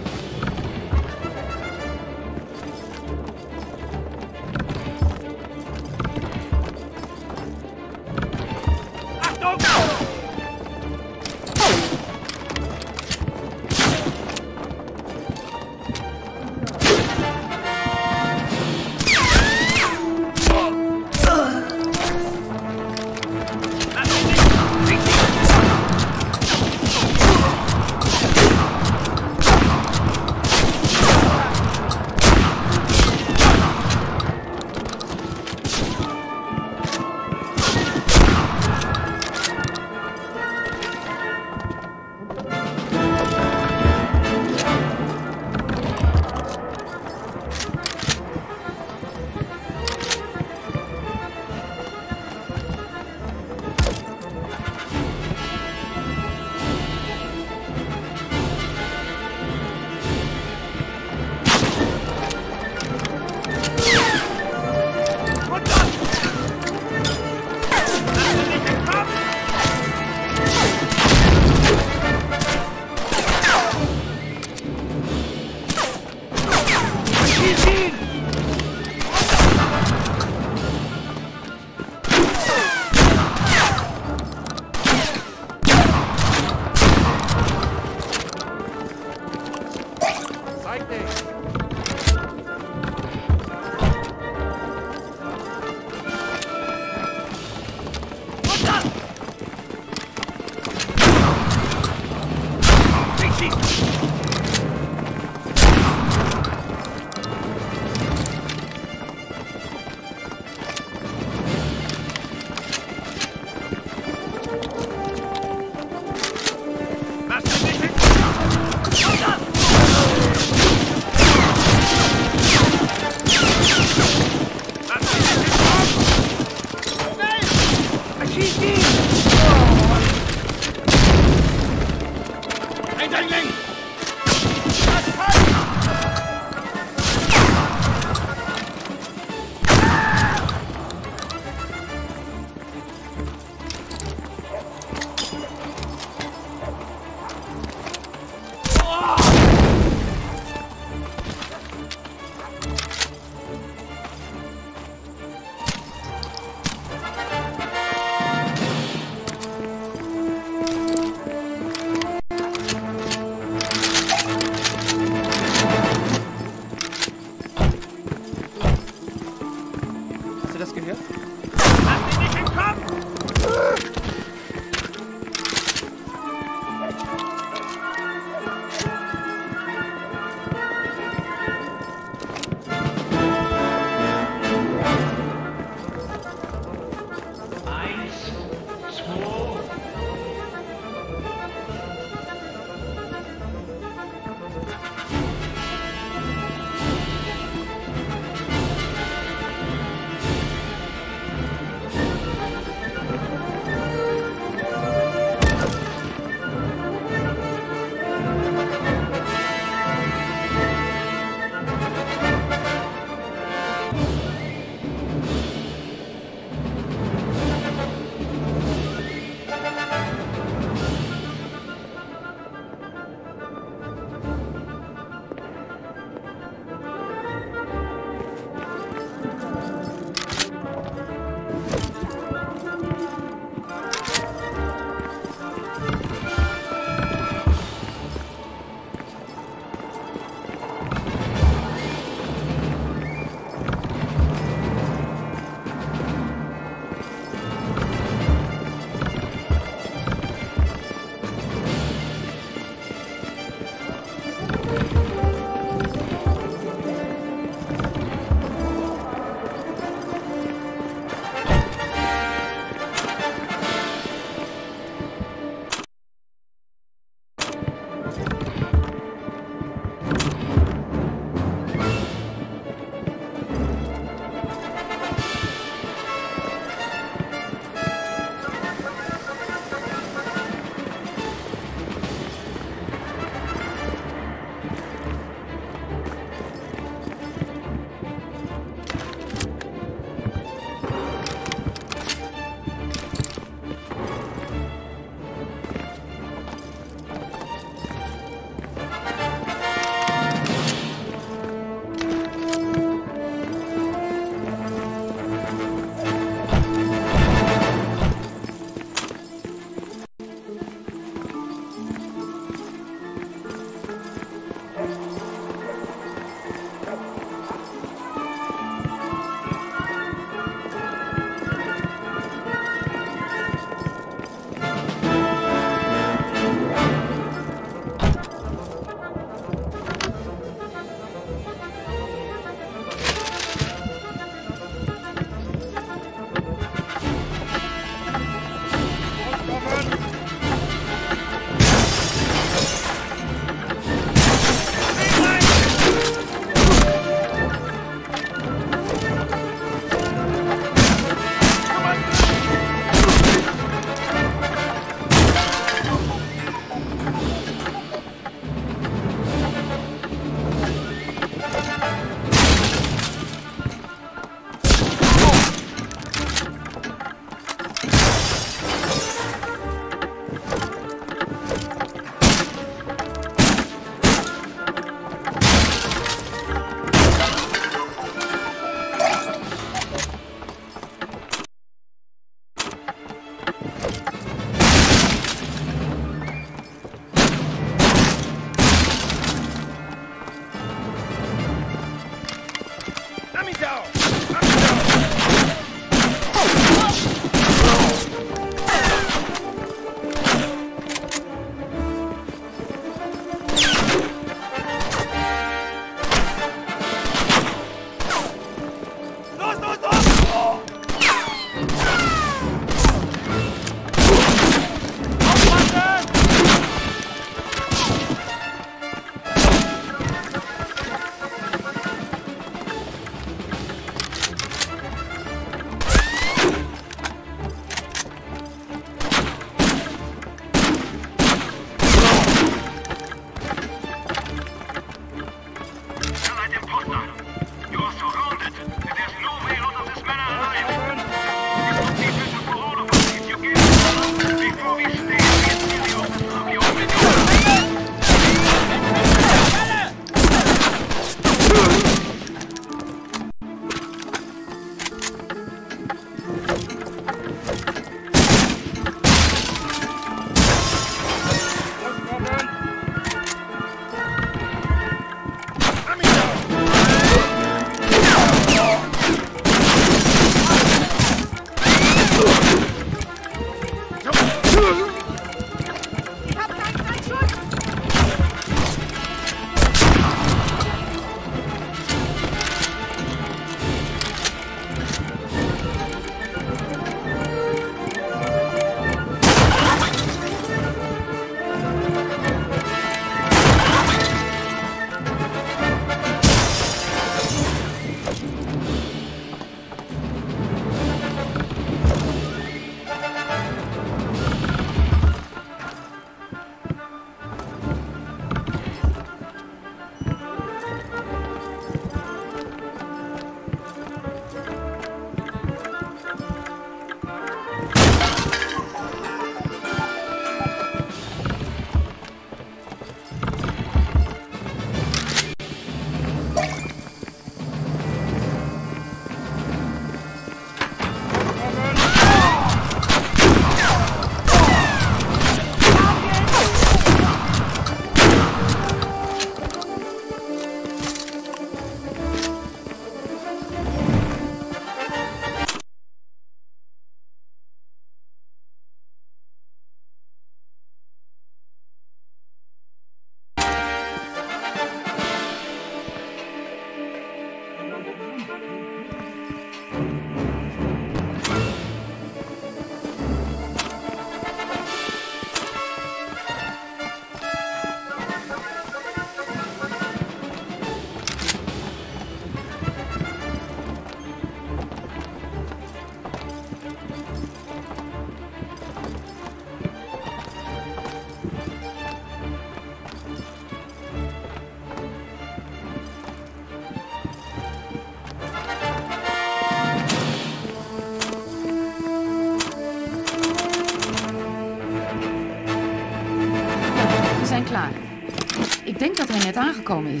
O: call me.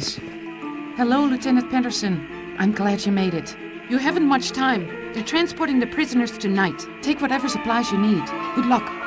O: Hello, Lieutenant Patterson. I'm glad you made it. You haven't much time. They're transporting the prisoners tonight. Take whatever supplies you need. Good luck.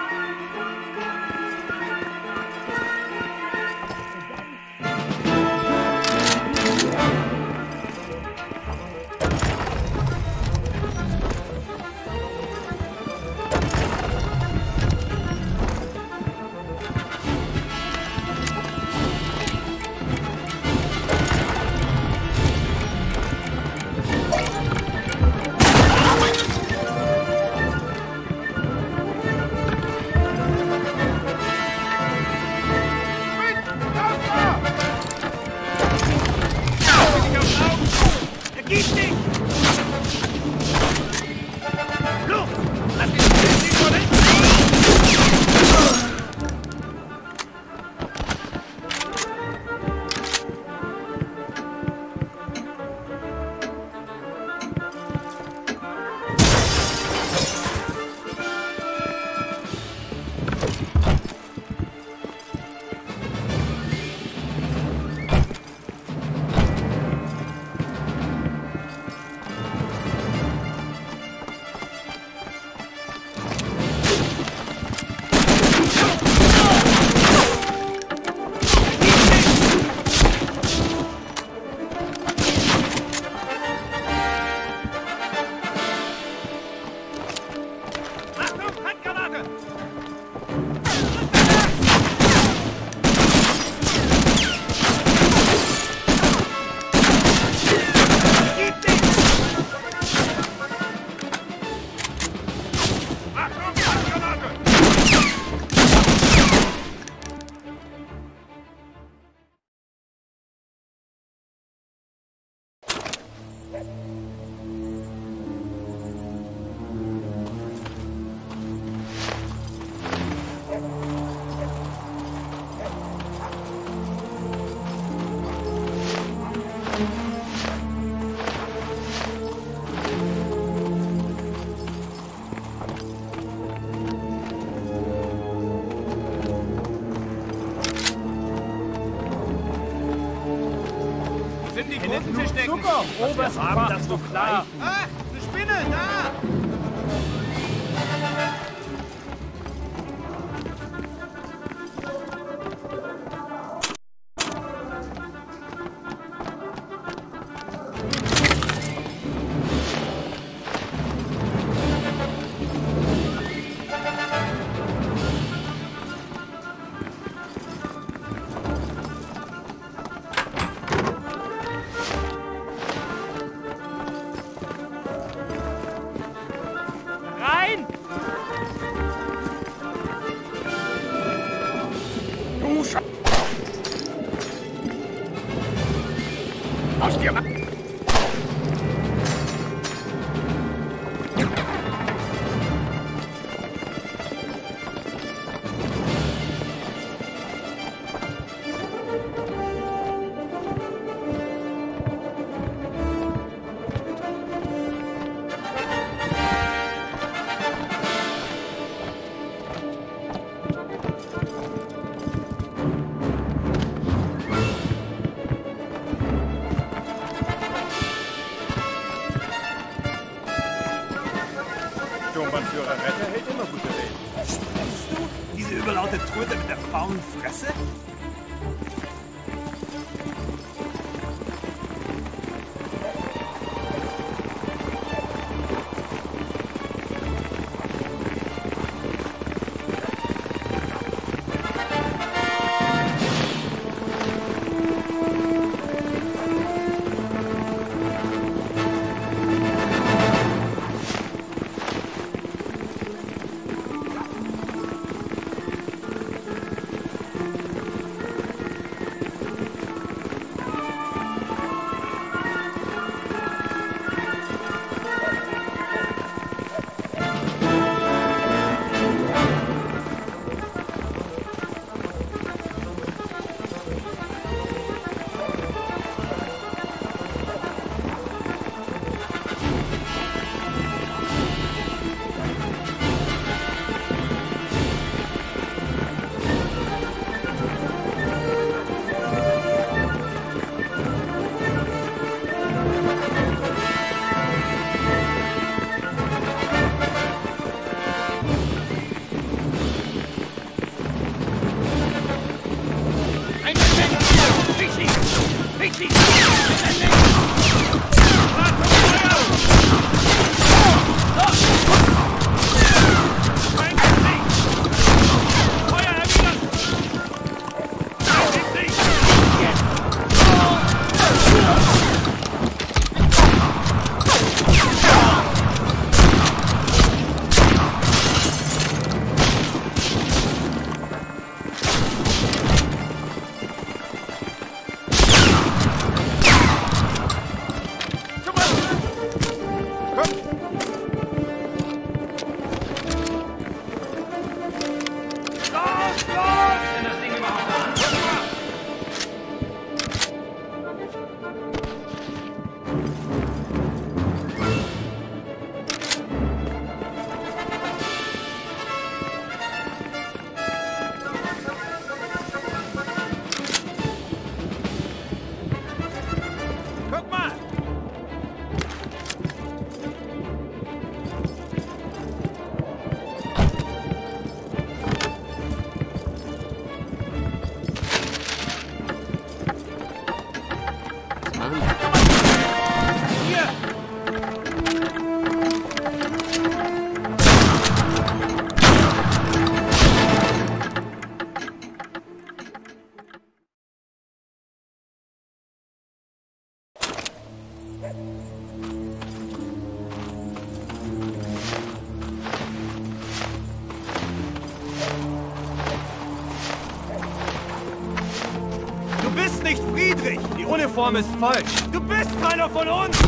E: Uniform ist falsch! Du bist keiner von uns!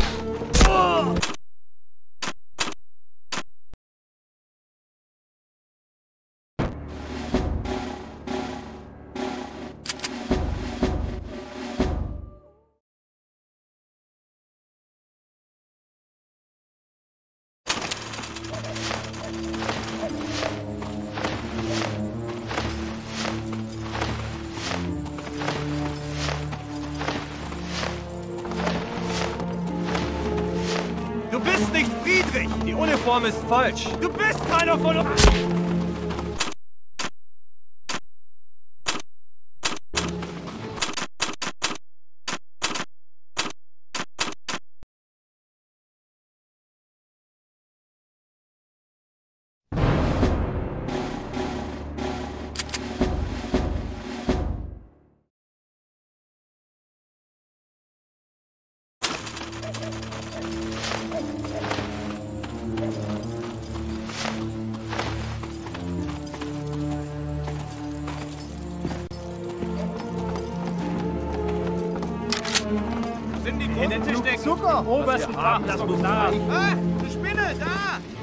E: Uniform ist falsch! Du bist keiner von uns!
H: Zucker. Obersten Farben, das muss nach.
E: Ah, eine Spinne, da!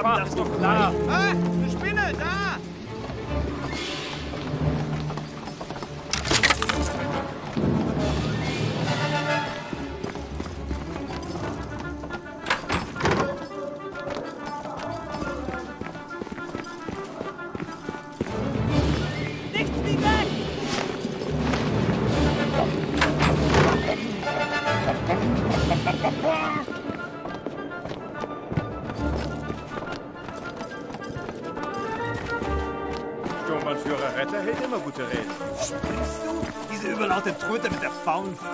E: Obersten Das doch
O: Tröte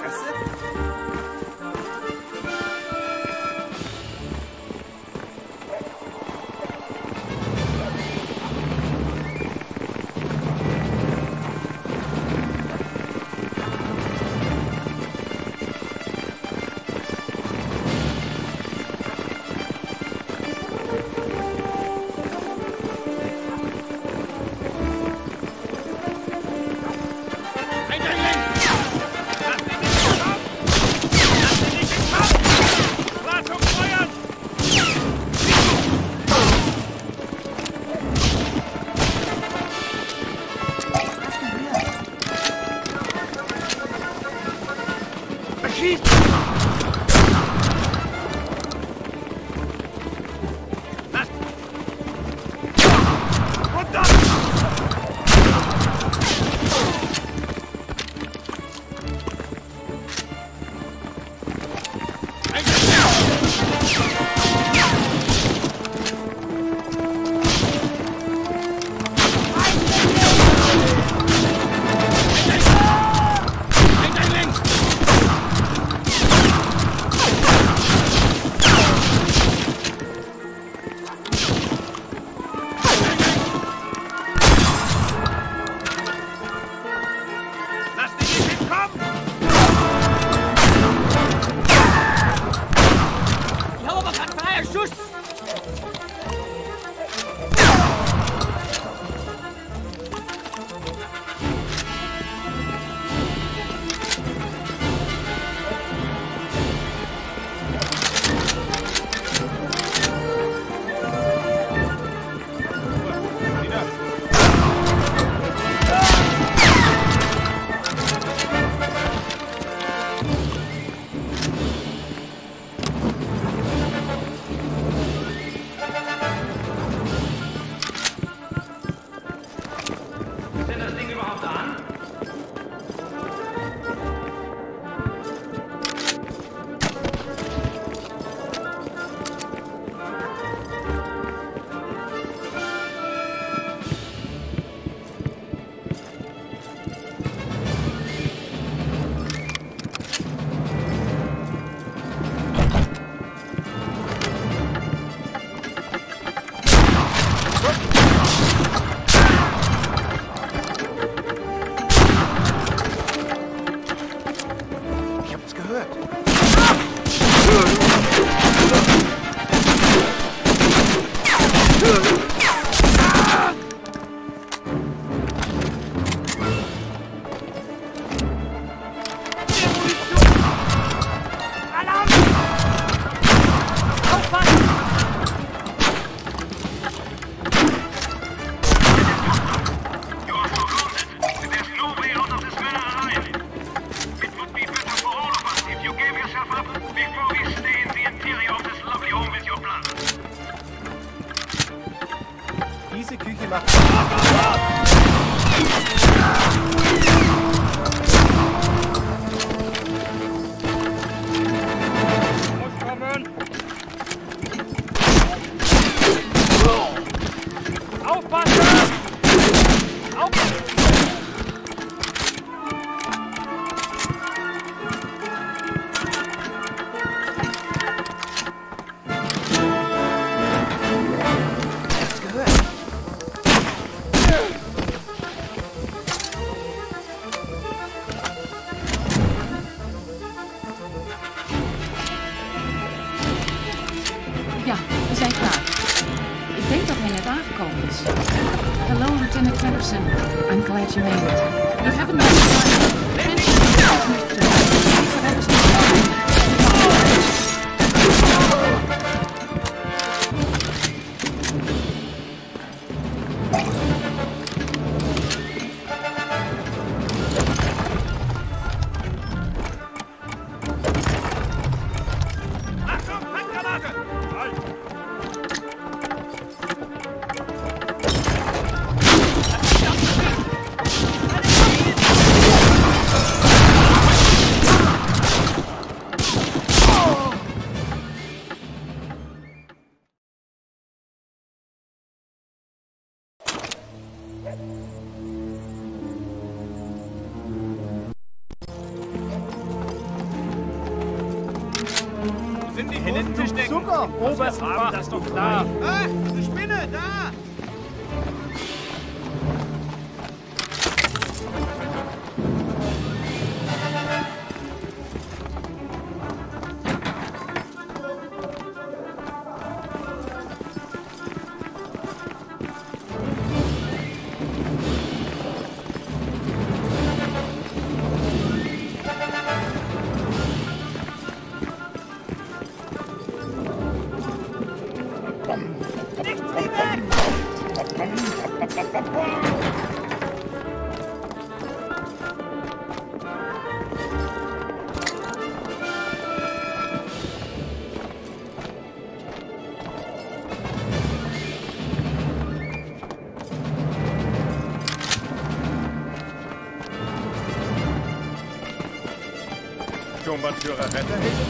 L: Sturmbannführer Retterheld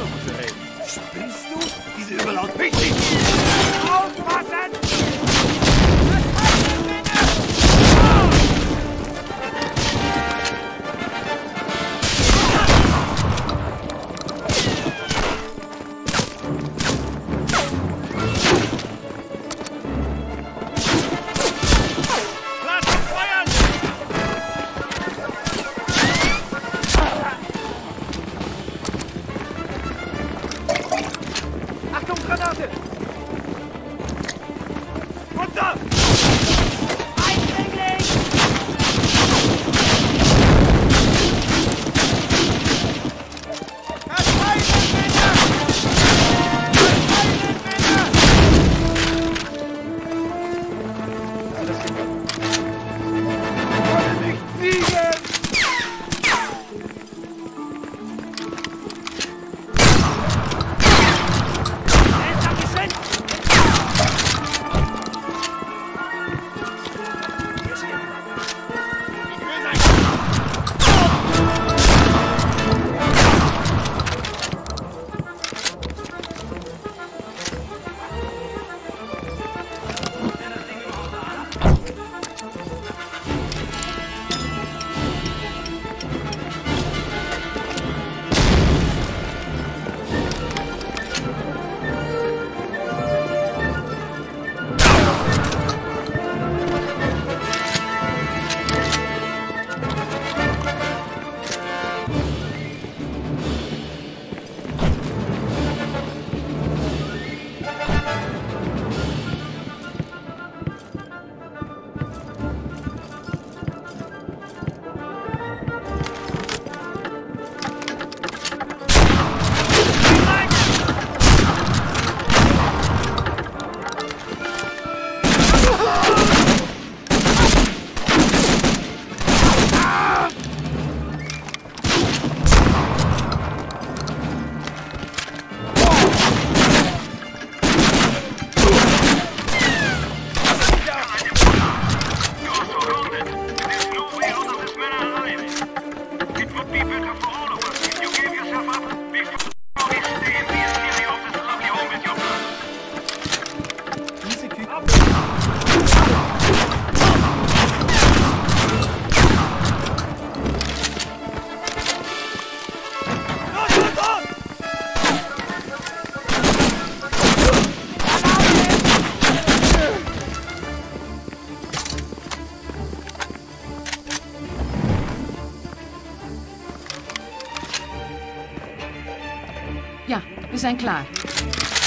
O: zijn klaar.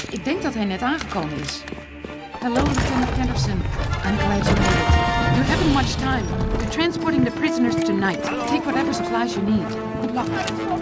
O: Ik denk dat hij net aangekomen is. Hello, Lieutenant Henderson. I'm glad you made it. You haven't much time. They're transporting the prisoners tonight. Take whatever supplies you need. Good luck.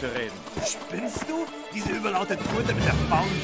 L: Gute Reden.
E: Spinnst du? Diese überlaute Kröte mit der faulen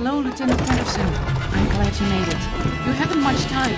O: Hello, Lieutenant Patterson. I'm glad you made it. You haven't much time.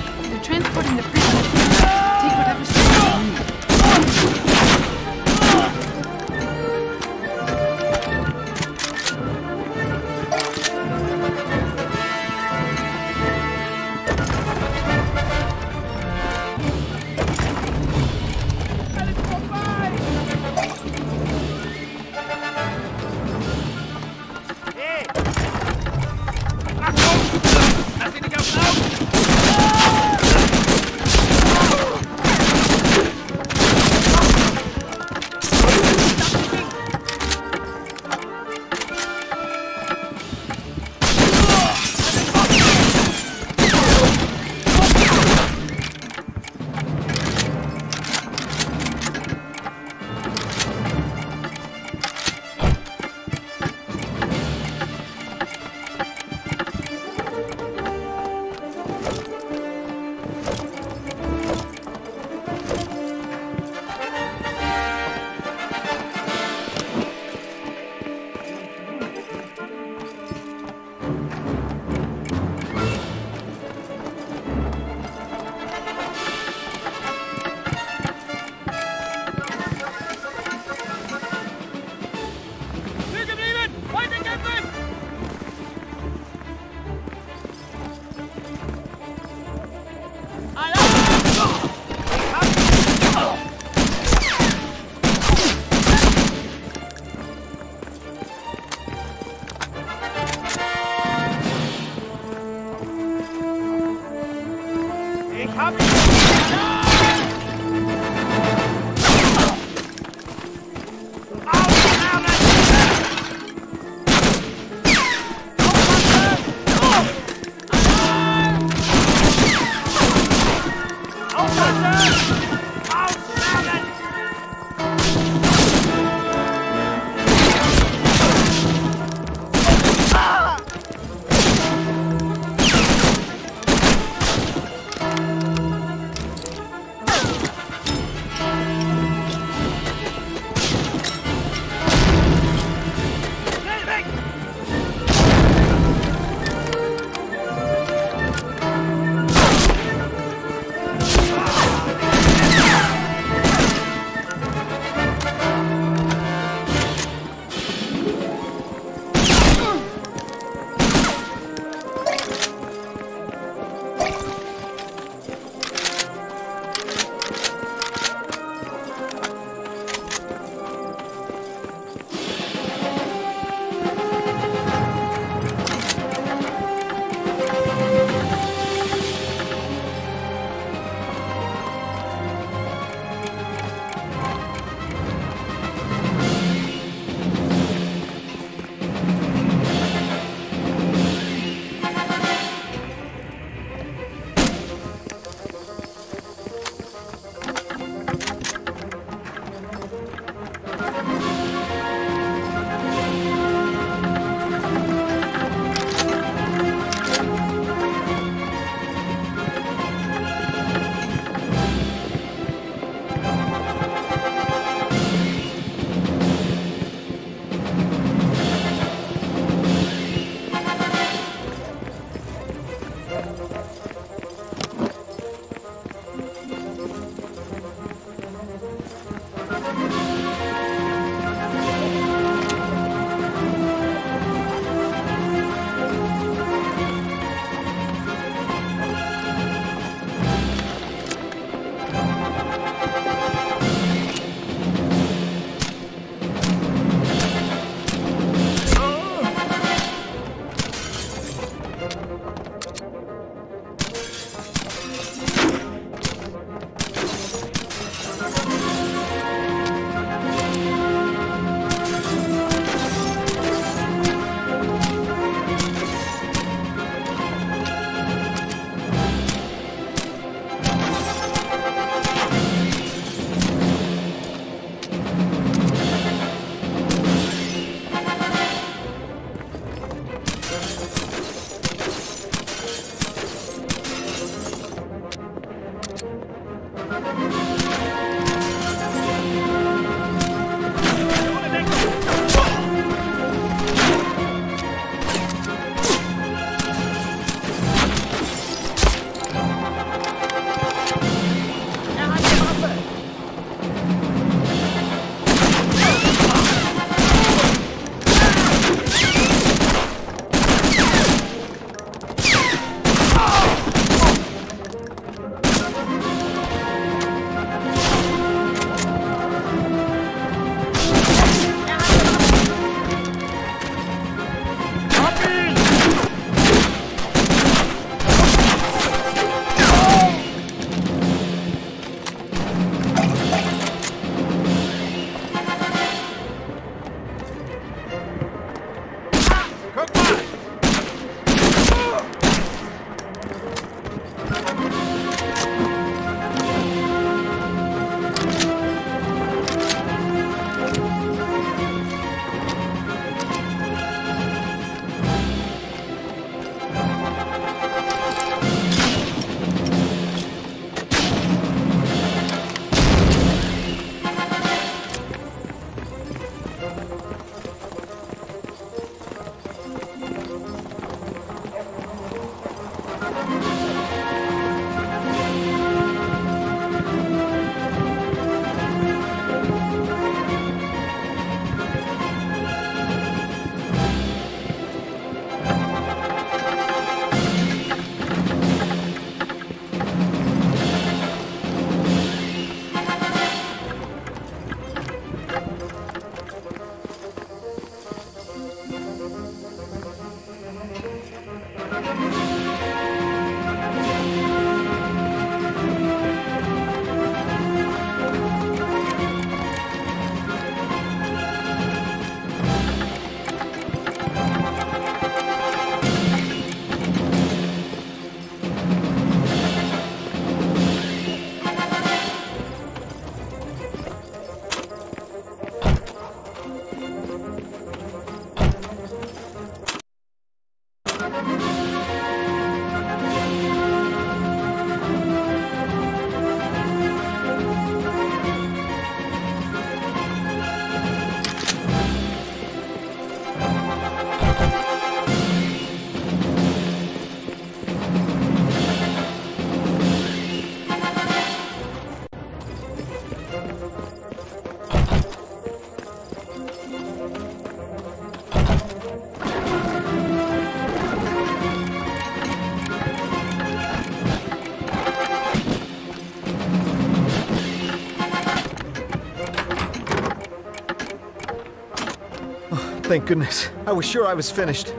C: Thank goodness. I was sure I was finished.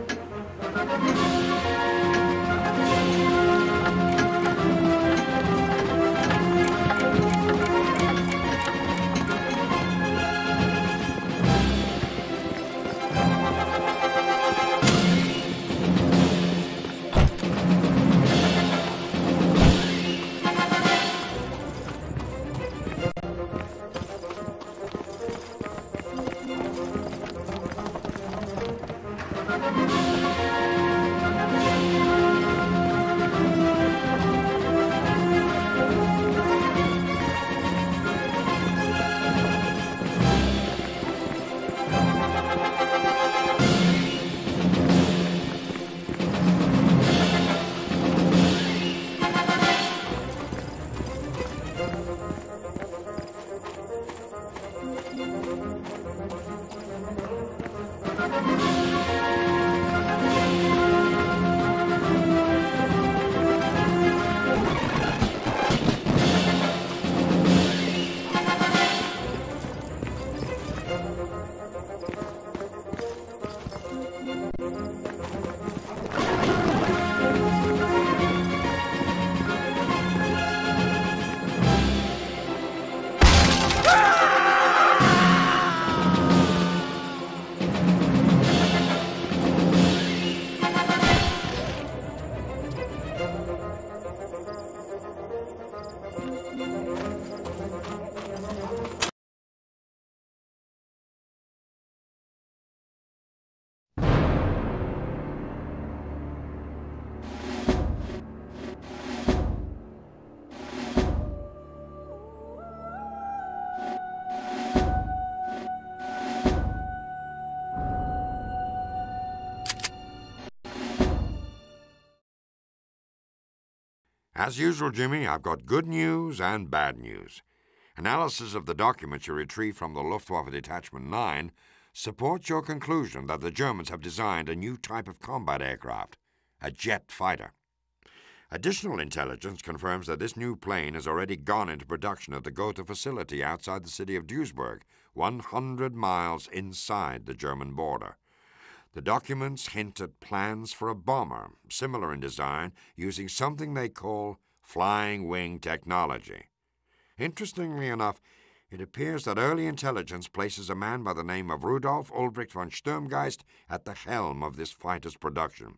A: As usual, Jimmy, I've got good news and bad news. Analysis of the documents you retrieved from the Luftwaffe Detachment 9 supports your conclusion that the Germans have designed a new type of combat aircraft, a jet fighter. Additional intelligence confirms that this new plane has already gone into production at the Gotha facility outside the city of Duisburg, 100 miles inside the German border. The documents hint at plans for a bomber, similar in design, using something they call flying wing technology. Interestingly enough, it appears that early intelligence places a man by the name of Rudolf Ulbricht von Sturmgeist at the helm of this fighter's production.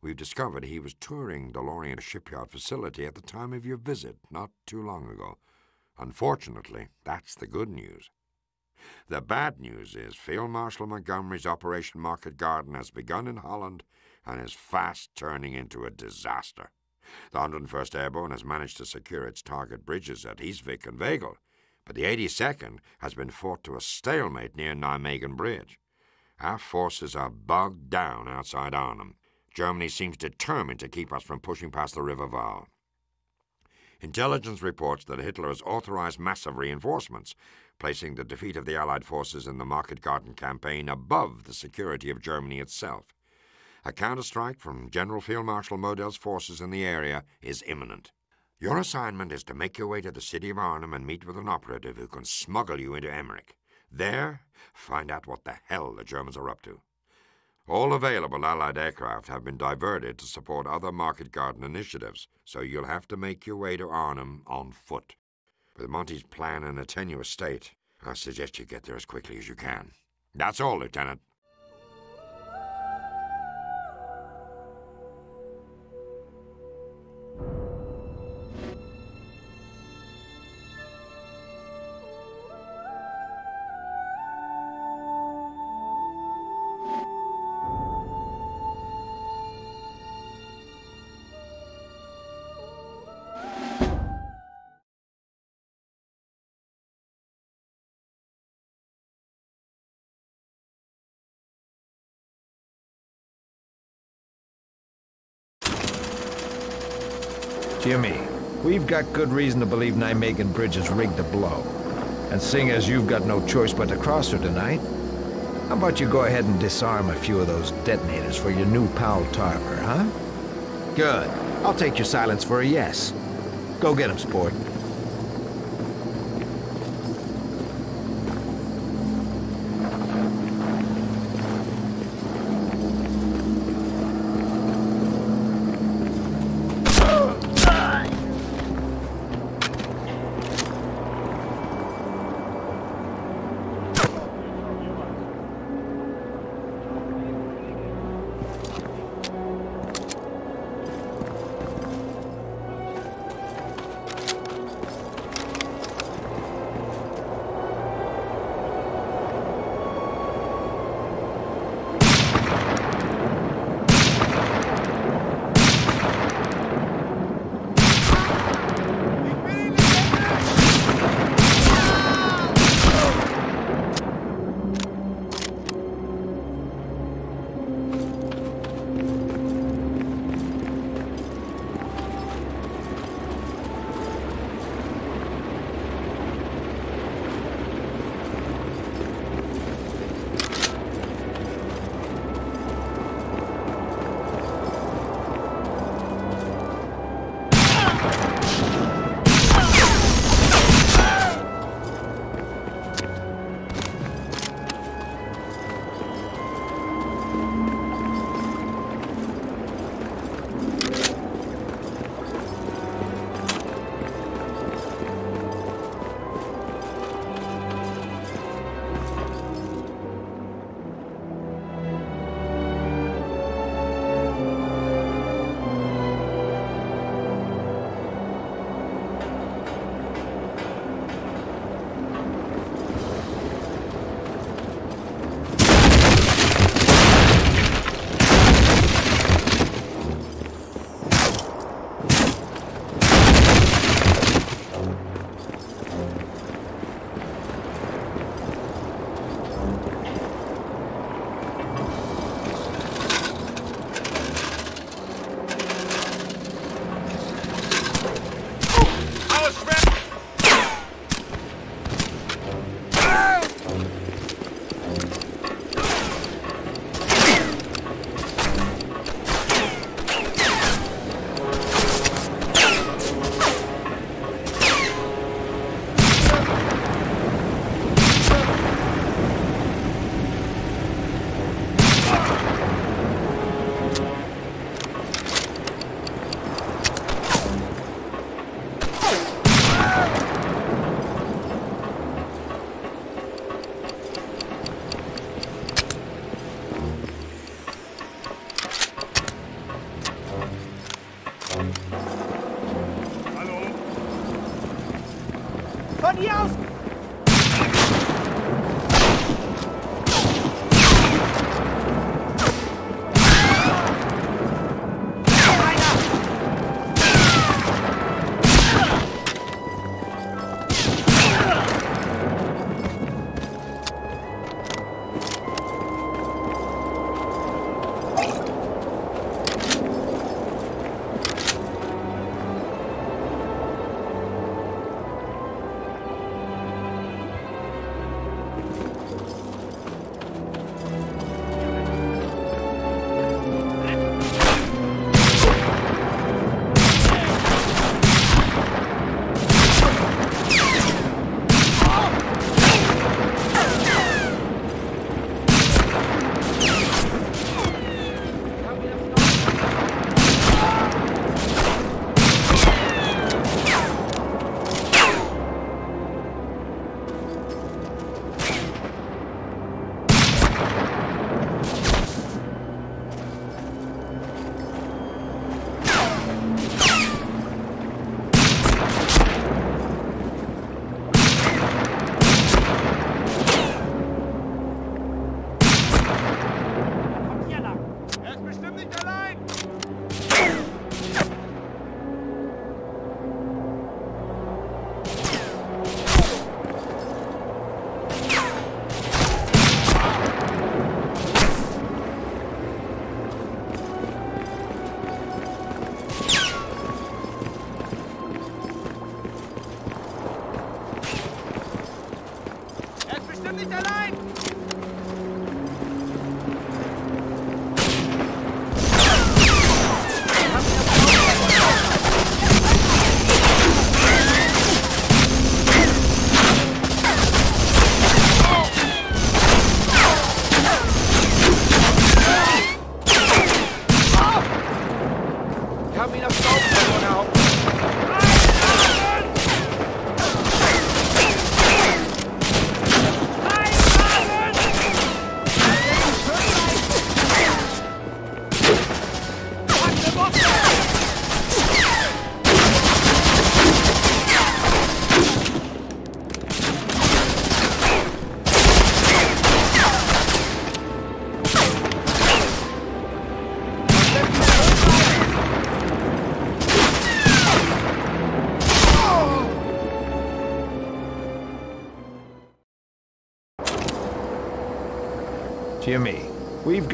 A: We've discovered he was touring the Lorient shipyard facility at the time of your visit, not too long ago. Unfortunately, that's the good news. The bad news is Field Marshal Montgomery's Operation Market Garden has begun in Holland and is fast turning into a disaster. The 101st Airborne has managed to secure its target bridges at Easvik and Veghel, but the 82nd has been fought to a stalemate near Nijmegen Bridge. Our forces are bogged down outside Arnhem. Germany seems determined to keep us from pushing past the River Waal. Intelligence reports that Hitler has authorized massive reinforcements, placing the defeat of the Allied forces in the Market Garden campaign above the security of Germany itself. A counterstrike from General Field Marshal Model's forces in the area is imminent. Your assignment is to make your way to the city of Arnhem and meet with an operative who can smuggle you into Emmerich. There, find out what the hell the Germans are up to. All available Allied aircraft have been diverted to support other Market Garden initiatives, so you'll have to make your way to Arnhem on foot. With Monty's plan in a tenuous state, I suggest you get there as quickly as you can. That's all, Lieutenant.
C: We've got good reason to believe Nijmegen Bridge is rigged to blow. And seeing as you've got no choice but to cross her tonight, how about you go ahead and disarm a few of those detonators for your new pal Tarver, huh? Good. I'll take your silence for a yes. Go get him, sport.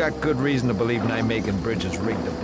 C: Got good reason to believe Nijmegen Bridge is rigged to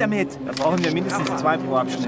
I: damit!
D: Da brauchen wir mindestens zwei pro Abschnitt.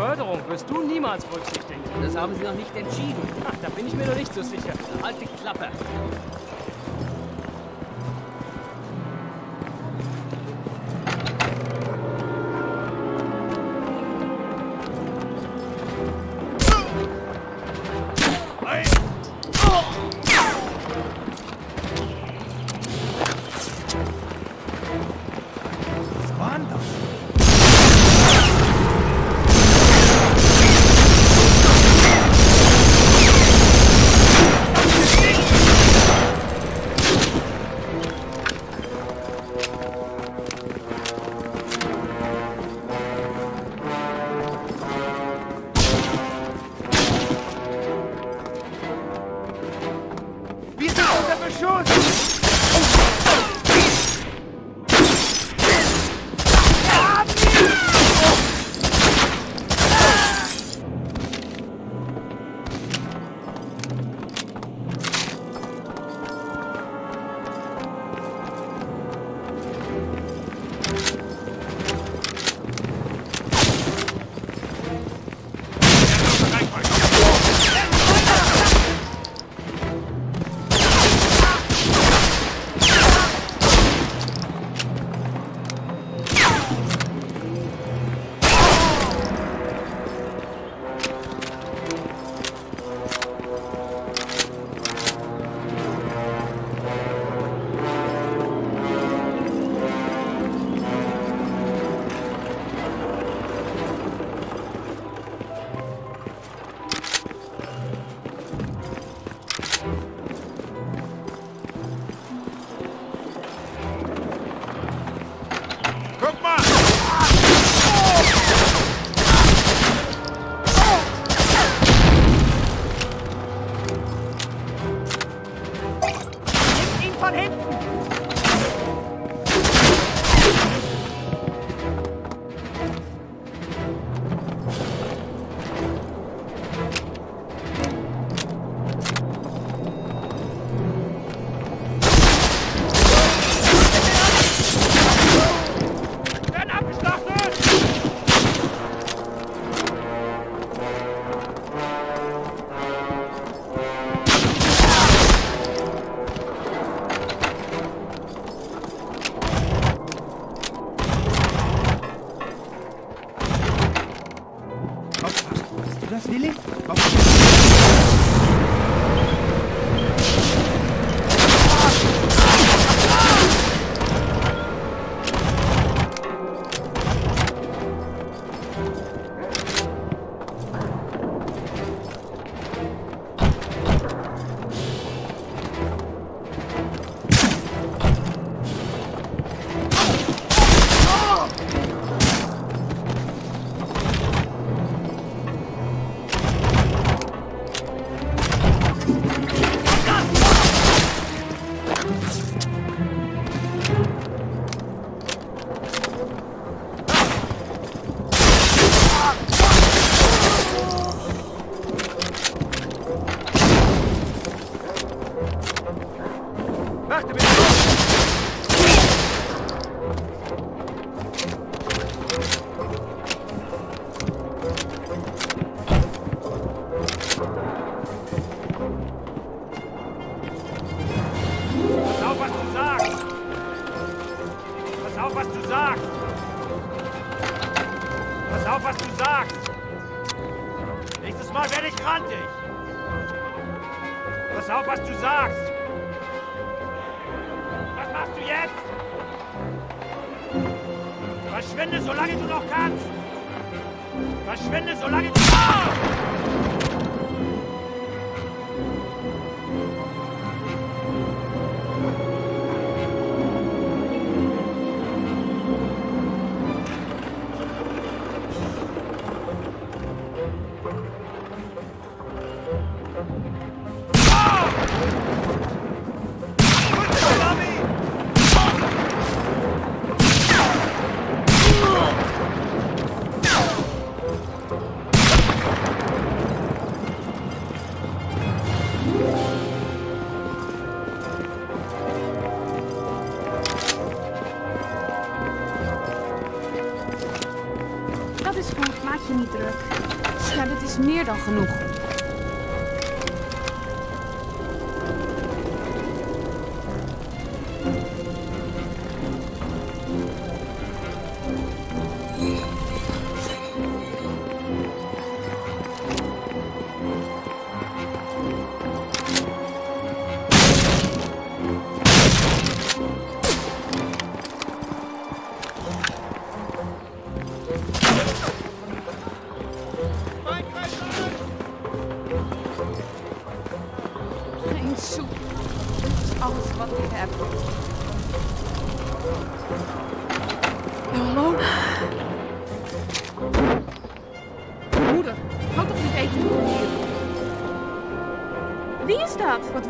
D: Förderung wirst du niemals berücksichtigt.
P: Das haben Sie noch nicht entschieden.
D: Ach, da bin ich mir noch nicht so sicher. Halt die Klappe.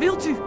D: Wilt u?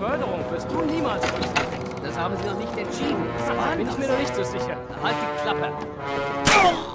G: Beförderung wirst du niemals fliegen. Das haben sie noch nicht entschieden. Da bin ich mir noch nicht so sicher. Halt die Klappe.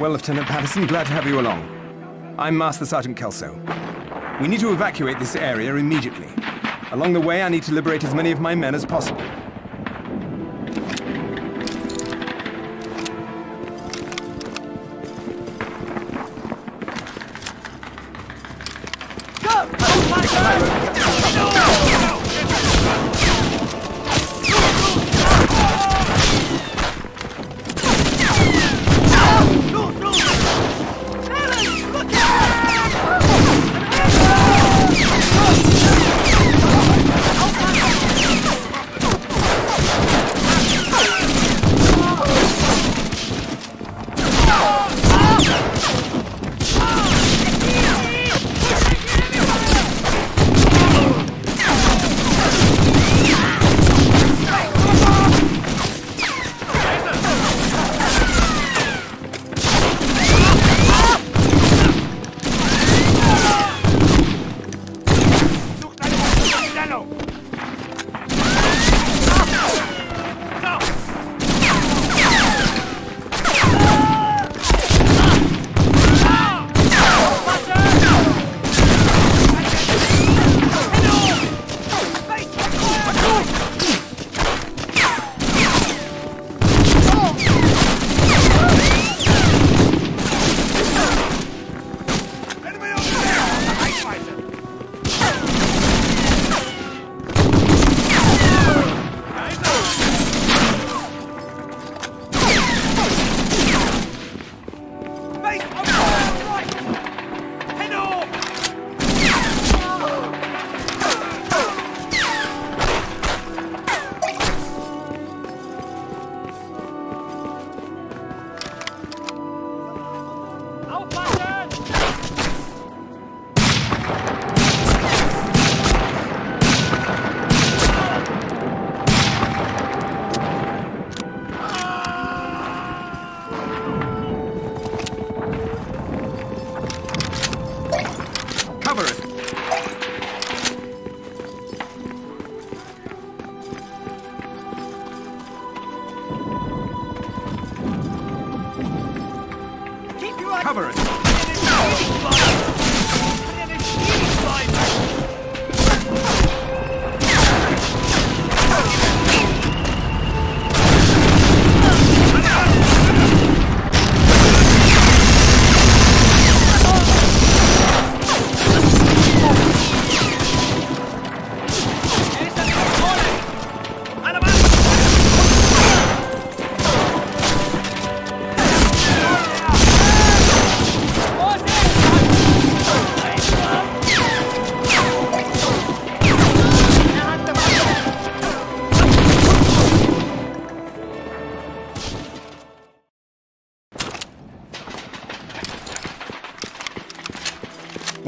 Q: Well, Lieutenant Patterson, glad to have you along. I'm Master Sergeant Kelso. We need to evacuate this area immediately. Along the way, I need to liberate as many of my men as possible.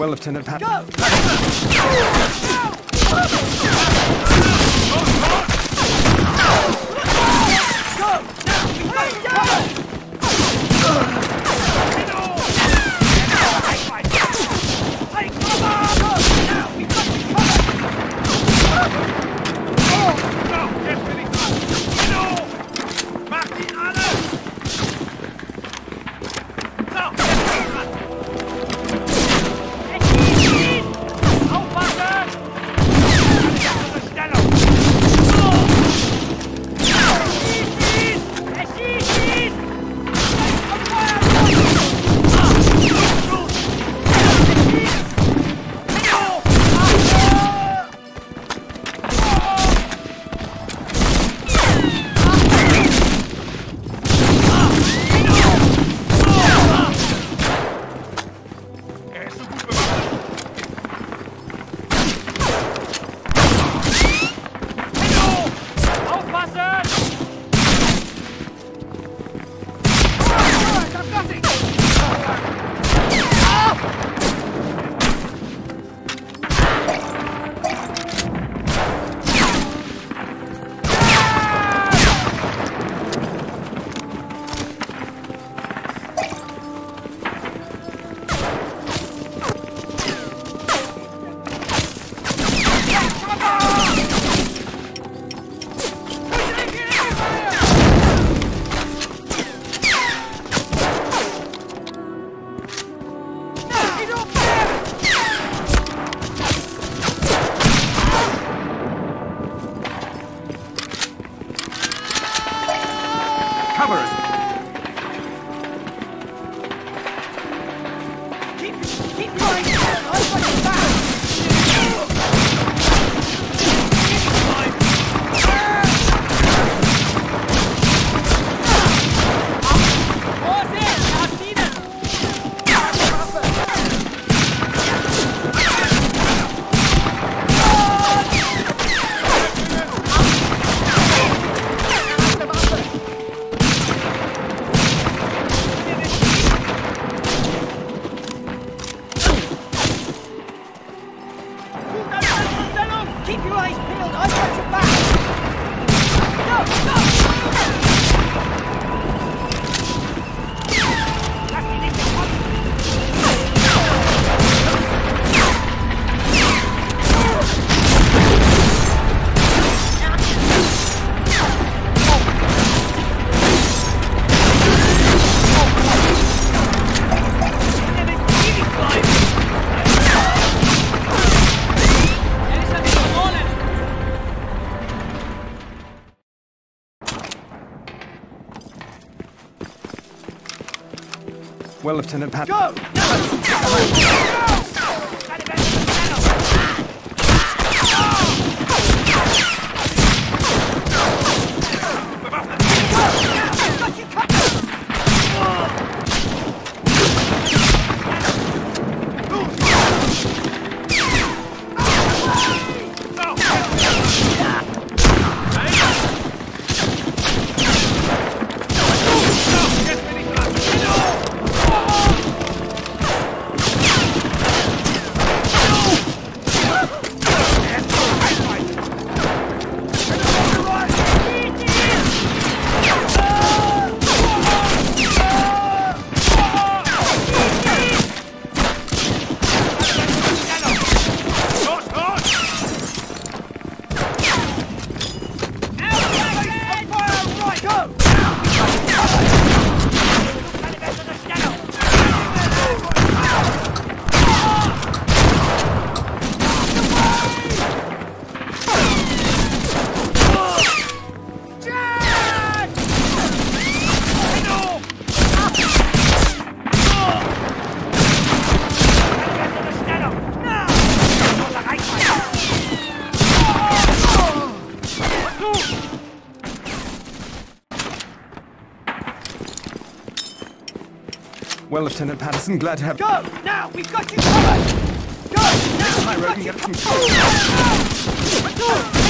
Q: Well, Lieutenant Pat.
G: Schieß
Q: Well, Lieutenant Pat.
D: Go!
Q: Lieutenant Patterson, glad to have.
D: Go! Now! We've got you covered! Go! Now!
Q: Hi,
D: we've
Q: Rogan,
D: got you
Q: get some
D: Go!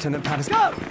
Q: Lieutenant Patterson.
G: Go!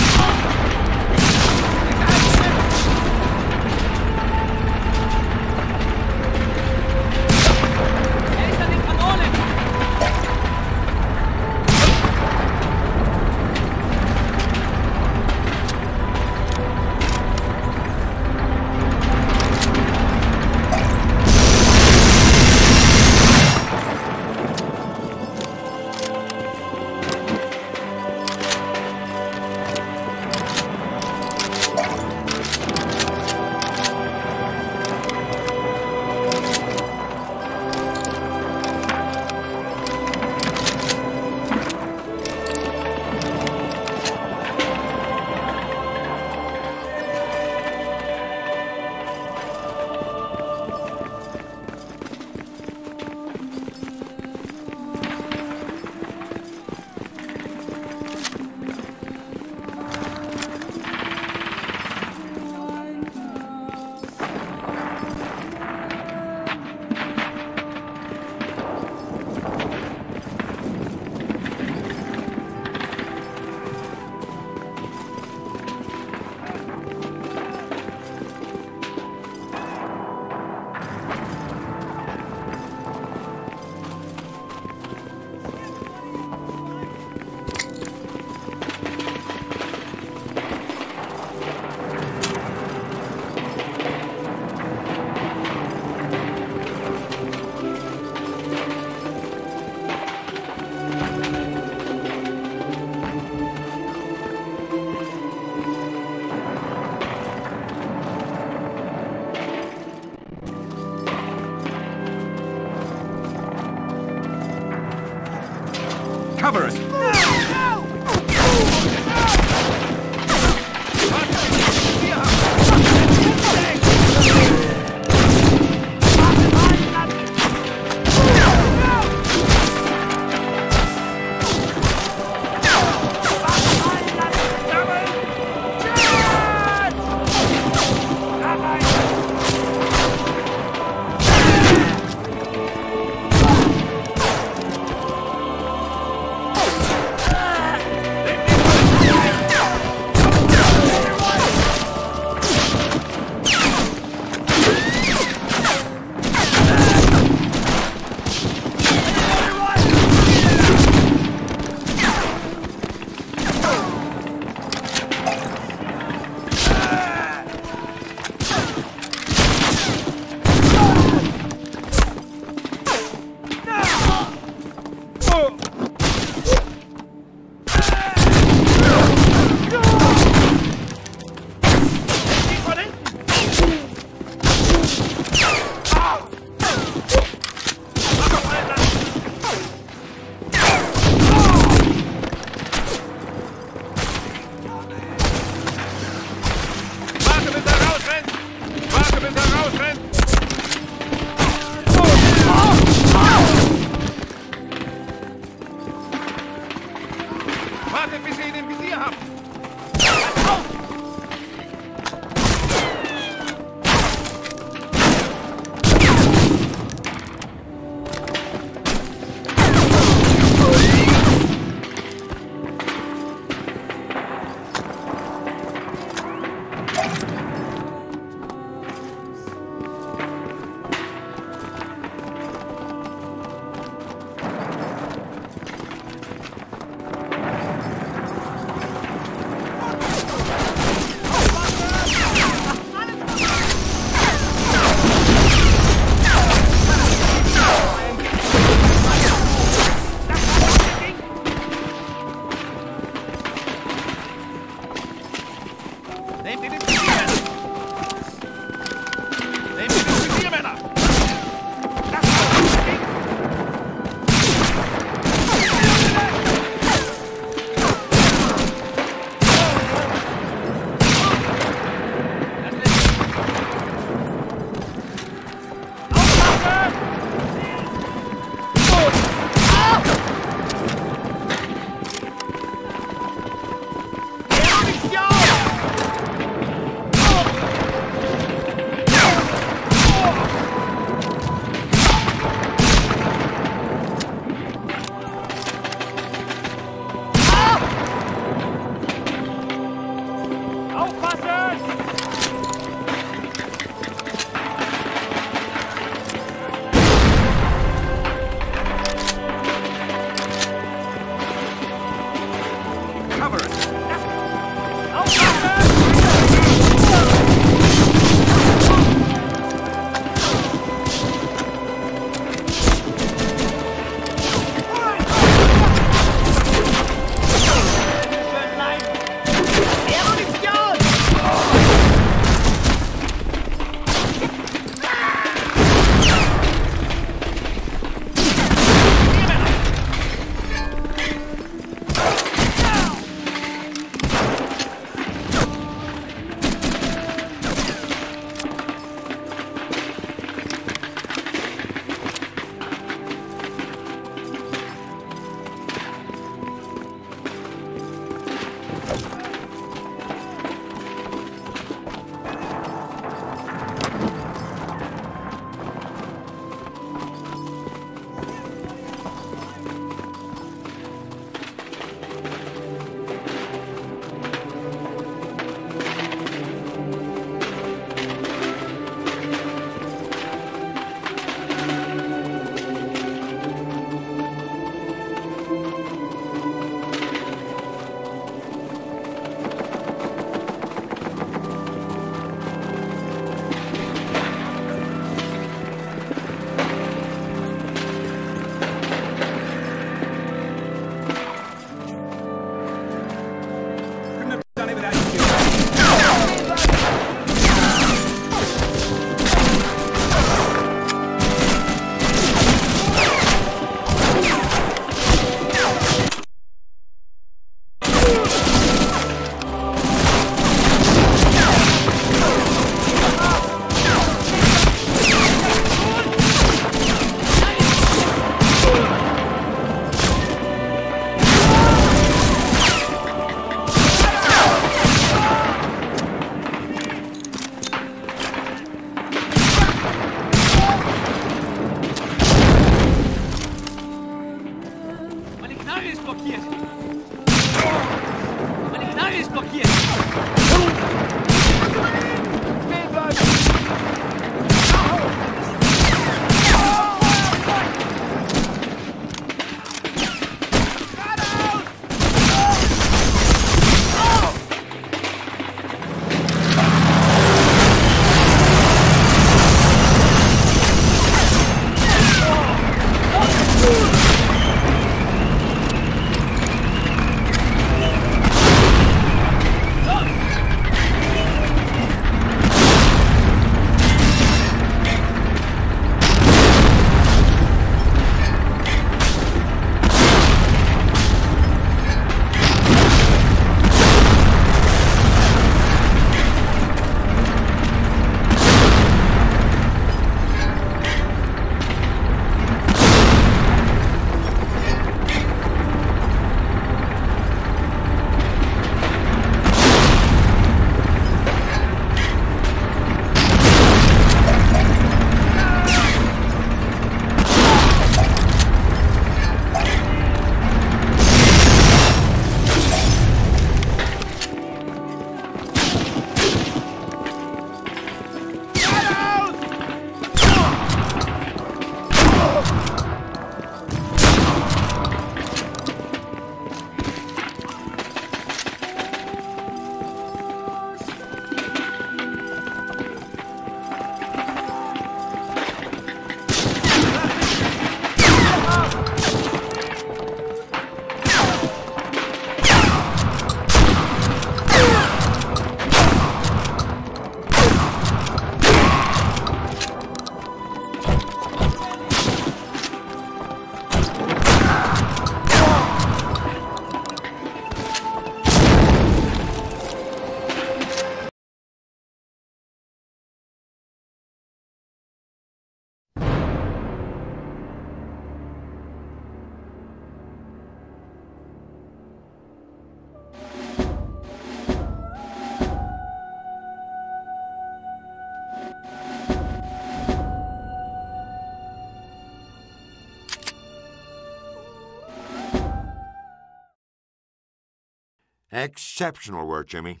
A: Exceptional work, Jimmy.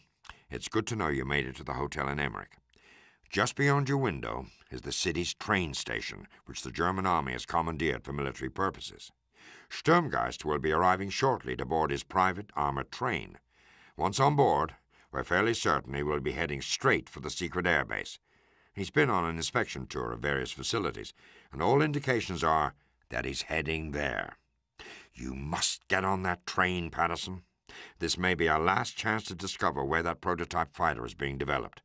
A: It's good to know you made it to the hotel in Emmerich. Just beyond your window is the city's train station, which the German army has commandeered for military purposes. Sturmgeist will be arriving shortly to board his private armored train. Once on board, we're fairly certain he will be heading straight for the secret airbase. He's been on an inspection tour of various facilities, and all indications are that he's heading there. You must get on that train, Patterson. This may be our last chance to discover where that prototype fighter is being developed.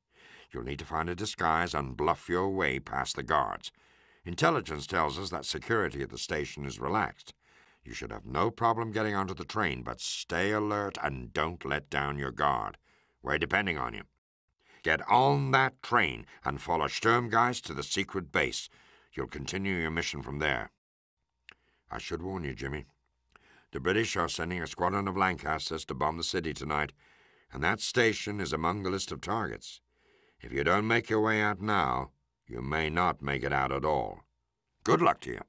A: You'll need to find a disguise and bluff your way past the guards. Intelligence tells us that security at the station is relaxed. You should have no problem getting onto the train, but stay alert and don't let down your guard. We're depending on you. Get on that train and follow Sturmgeist to the secret base. You'll continue your mission from there. I should warn you, Jimmy. The British are sending a squadron of Lancasters to bomb the city tonight, and that station is among the list of targets. If you don't make your way out now, you may not make it out at all. Good luck to you.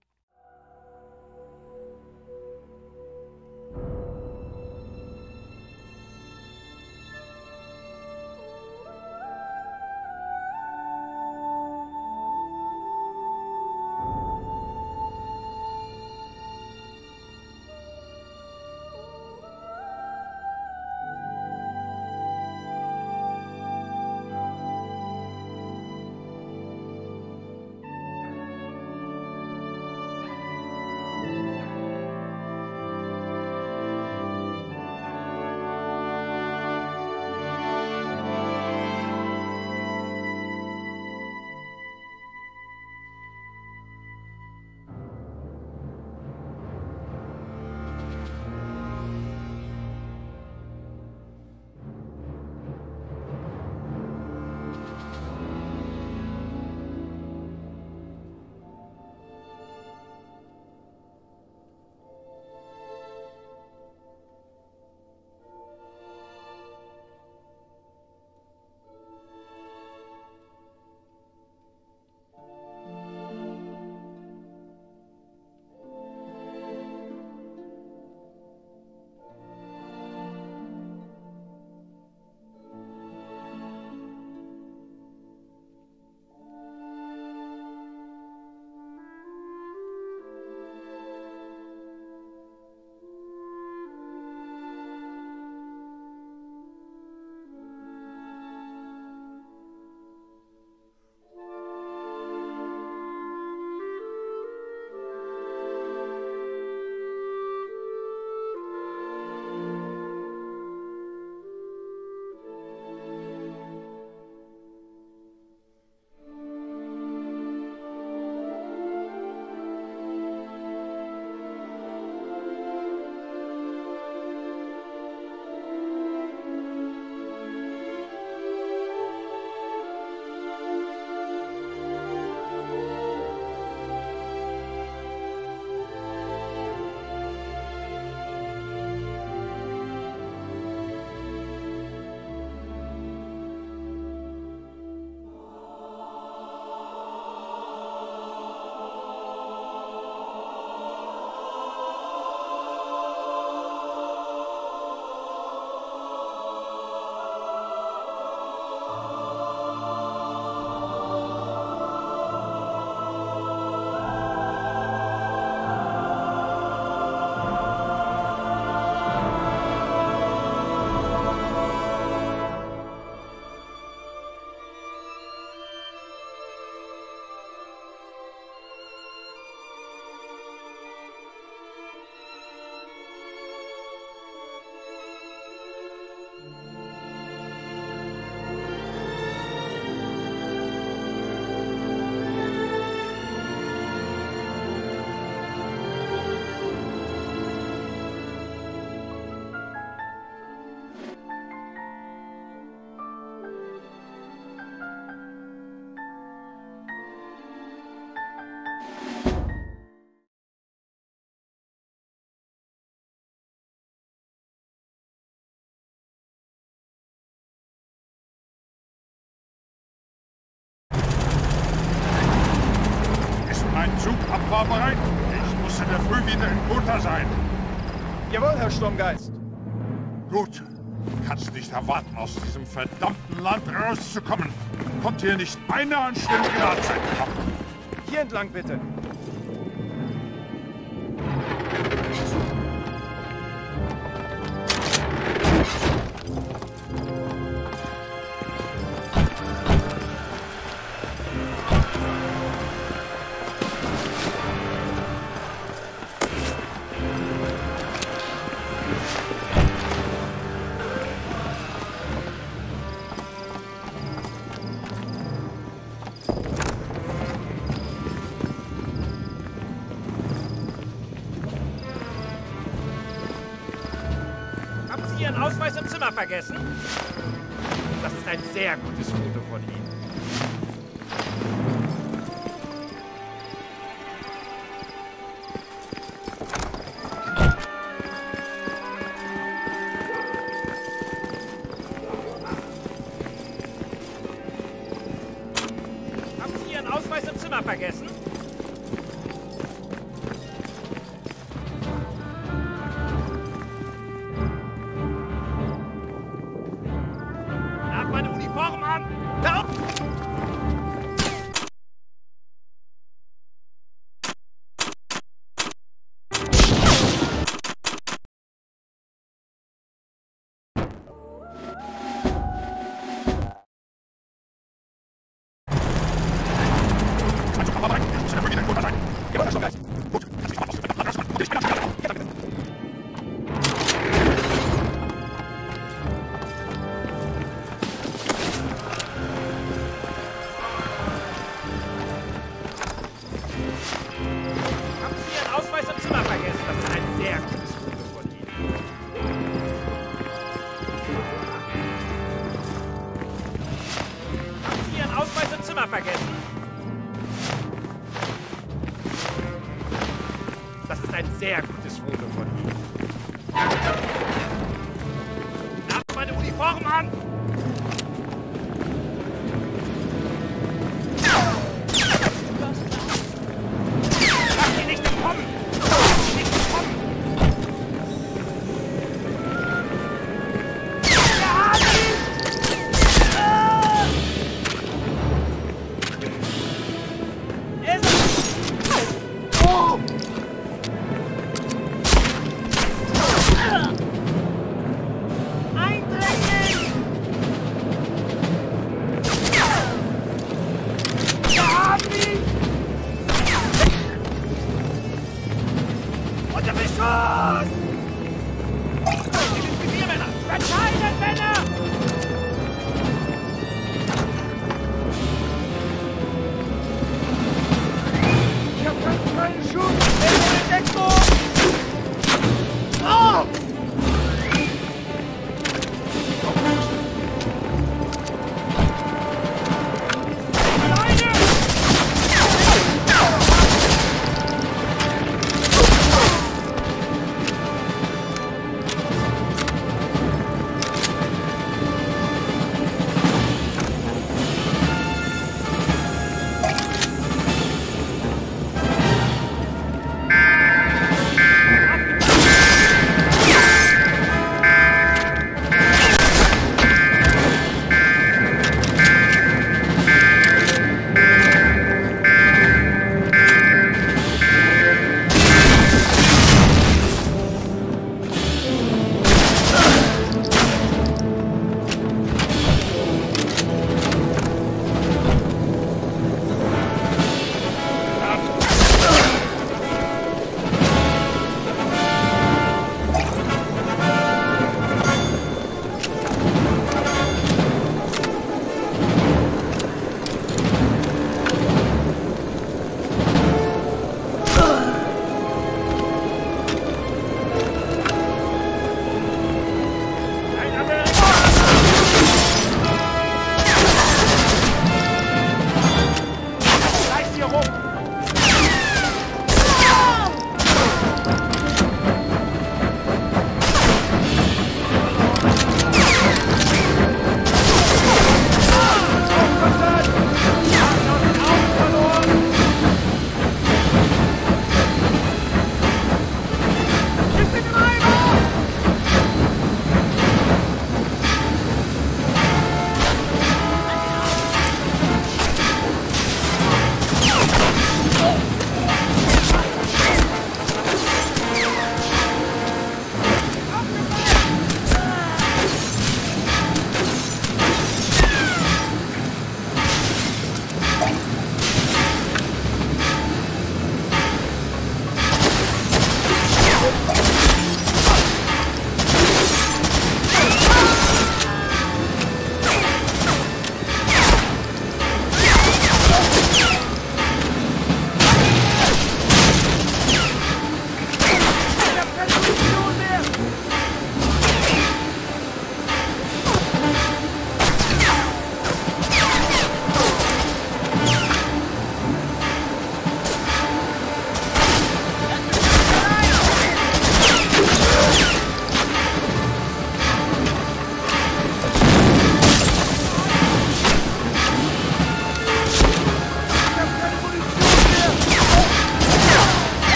H: Sturmgeist.
R: Gut. Kannst nicht erwarten, aus diesem verdammten Land rauszukommen. Kommt hier nicht beinahe ein Schwimmgrat
D: Hier entlang bitte.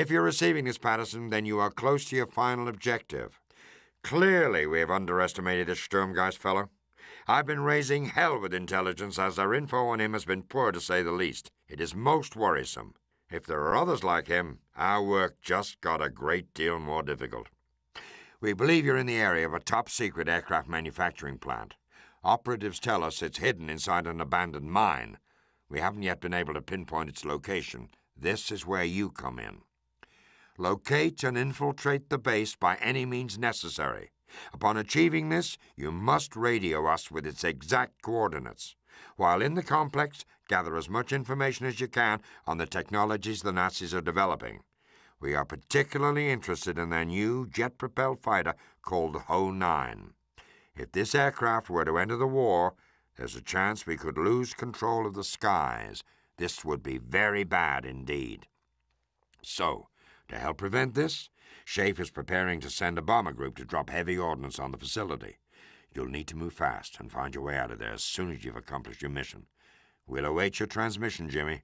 A: If you're receiving this, Patterson, then you are close to your final objective. Clearly, we have underestimated this Sturmgeist fellow. I've been raising hell with intelligence as our info on him has been poor to say the least. It is most worrisome. If there are others like him, our work just got a great deal more difficult. We believe you're in the area of a top secret aircraft manufacturing plant. Operatives tell us it's hidden inside an abandoned mine. We haven't yet been able to pinpoint its location. This is where you come in. Locate and infiltrate the base by any means necessary. Upon achieving this, you must radio us with its exact coordinates. While in the complex, gather as much information as you can on the technologies the Nazis are developing. We are particularly interested in their new jet propelled fighter called Ho 9. If this aircraft were to enter the war, there's a chance we could lose control of the skies. This would be very bad indeed. So, to help prevent this, Schaefer is preparing to send a bomber group to drop heavy ordnance on the facility. You'll need to move fast and find your way out of there as soon as you've accomplished your mission. We'll await your transmission, Jimmy.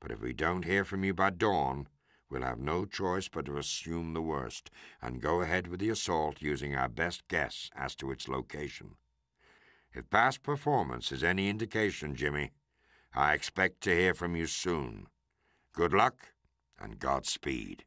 A: But if we don't hear from you by dawn, we'll have no choice but to assume the worst and go ahead with the assault using our best guess as to its location. If past performance is any indication, Jimmy, I expect to hear from you soon. Good luck and Godspeed.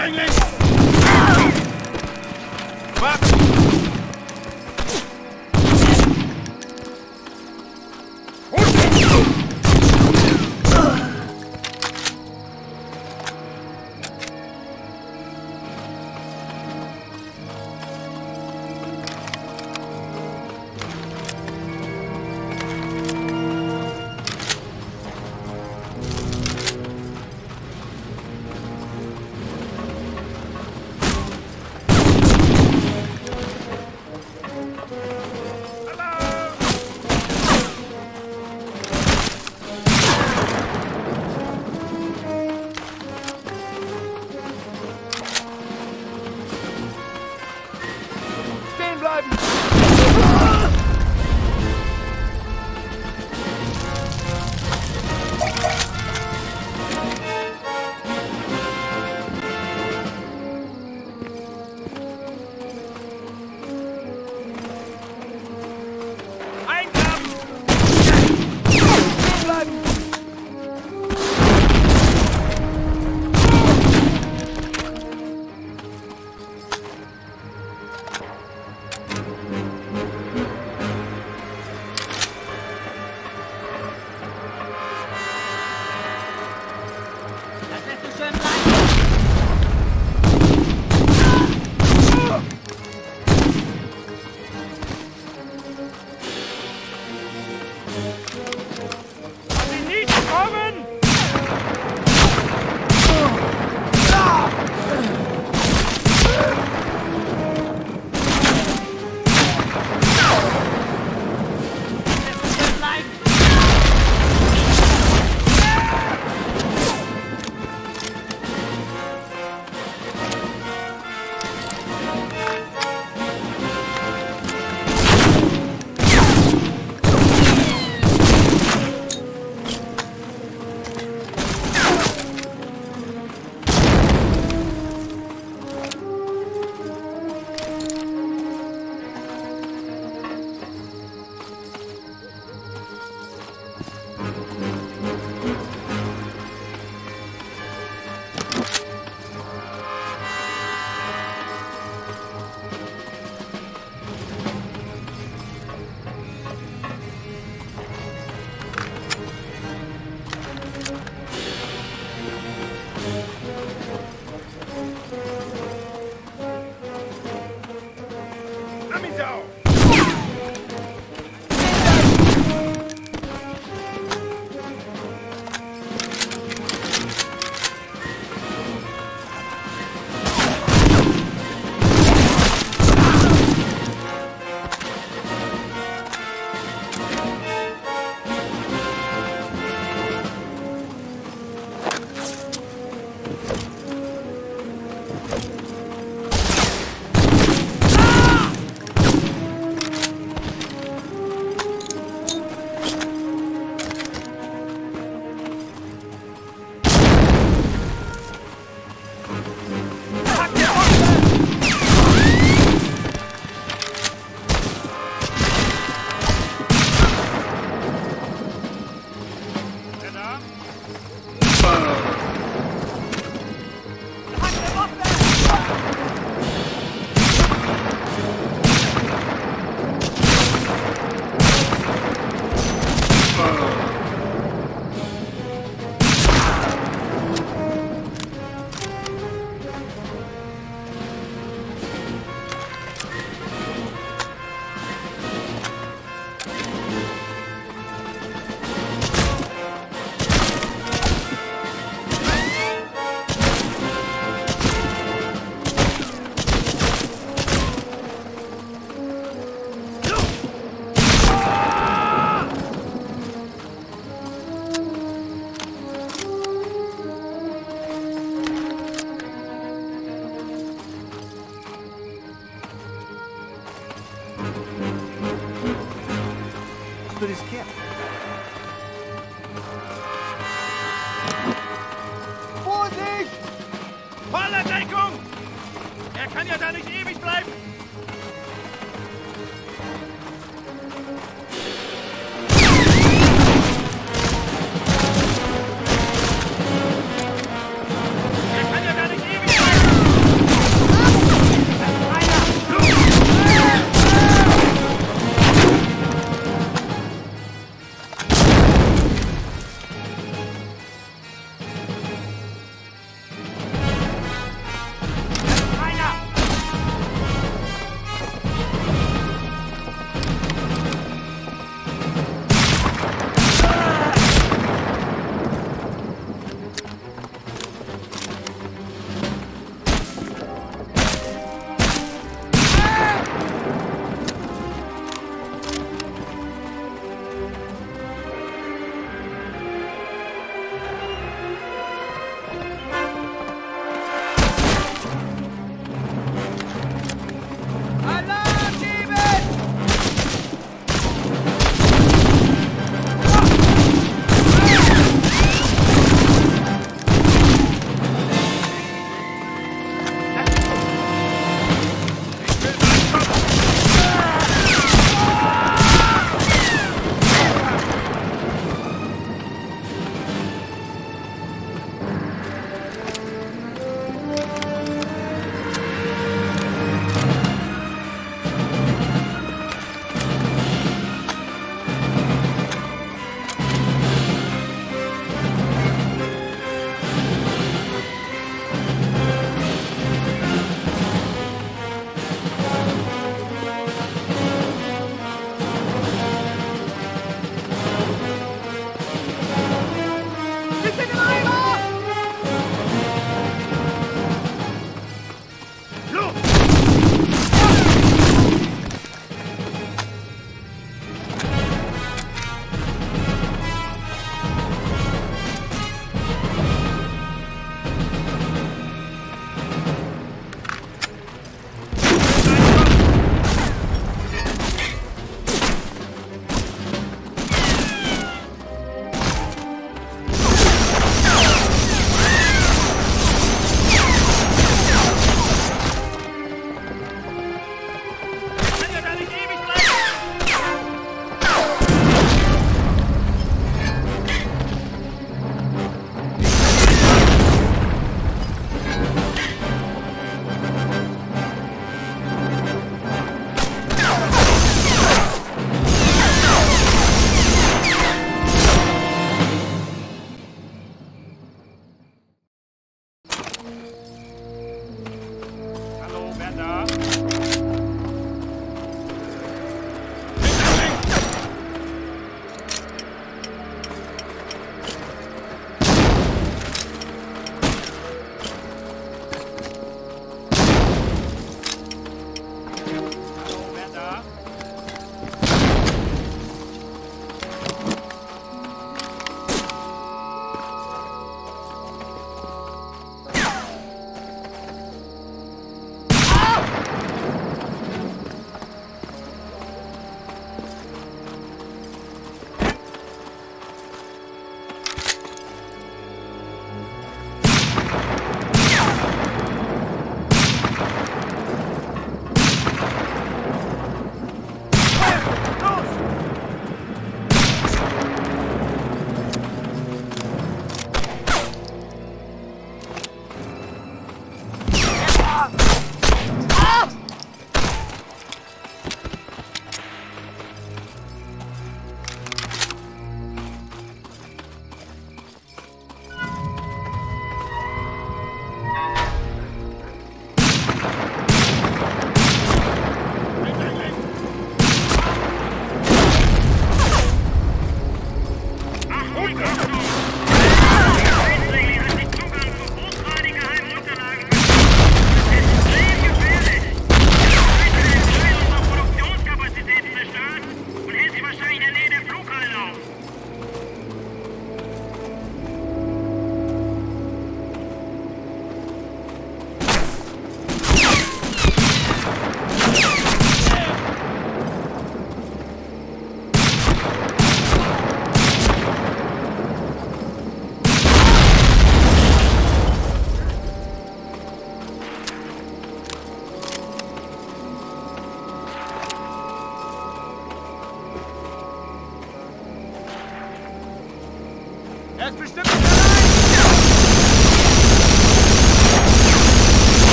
F: Eindringling!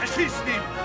D: Erschießt ihn!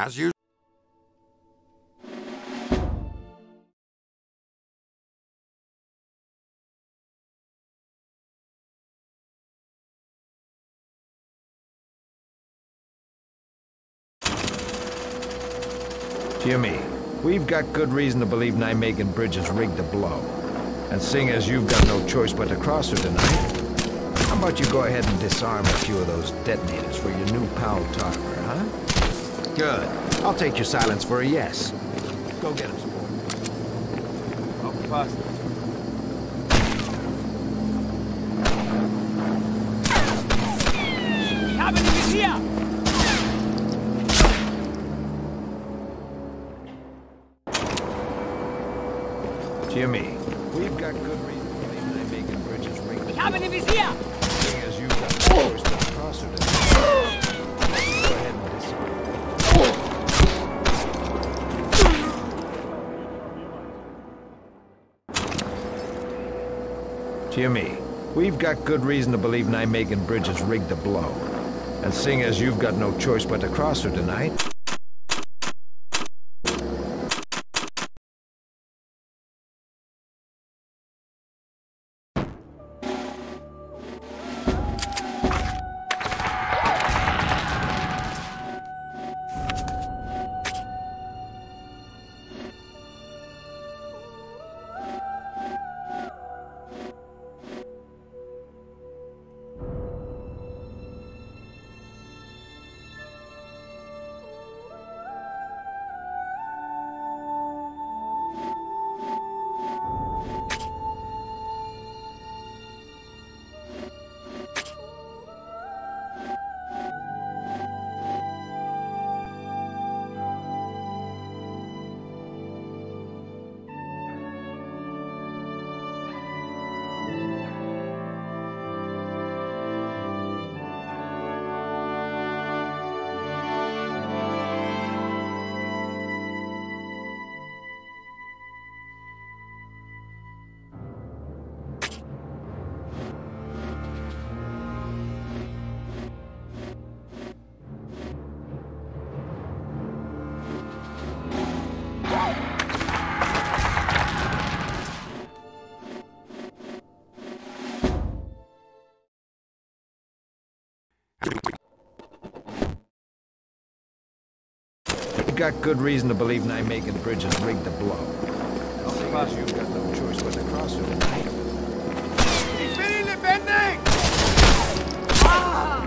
A: As you
C: Jimmy, we've got good reason to believe Nijmegen Bridge is rigged to blow. And seeing as you've got no choice but to cross her tonight, how about you go ahead and disarm a few of those detonators for your new pal Tarver? Good. I'll take your silence for a yes. Go get him.
B: Aufgepasst.
G: Ich
C: got good reason to believe Nijmegen Bridge is rigged to blow. And seeing as you've got no choice but to cross her tonight, got good reason to believe Nijmegen Bridge is rigged to blow. As you've got no choice but to cross tonight,
G: Ich bin ihn lebendig!
L: Ausschwärmen!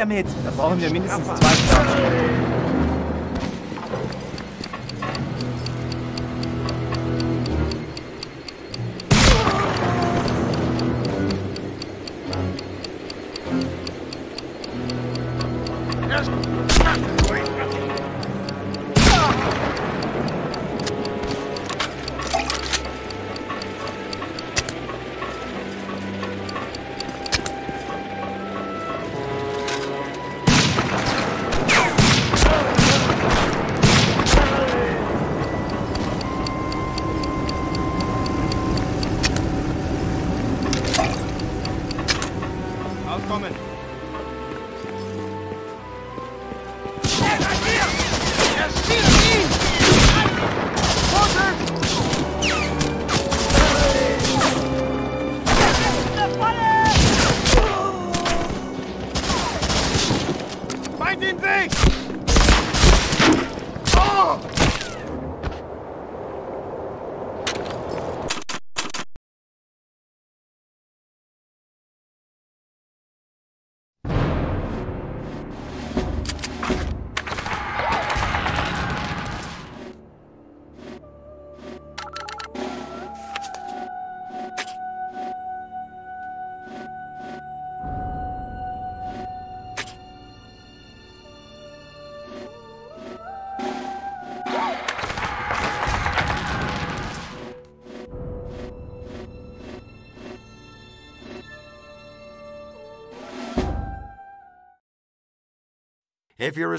E: damit! Da brauchen wir mindestens zwei Stunden.
G: If you're
I: a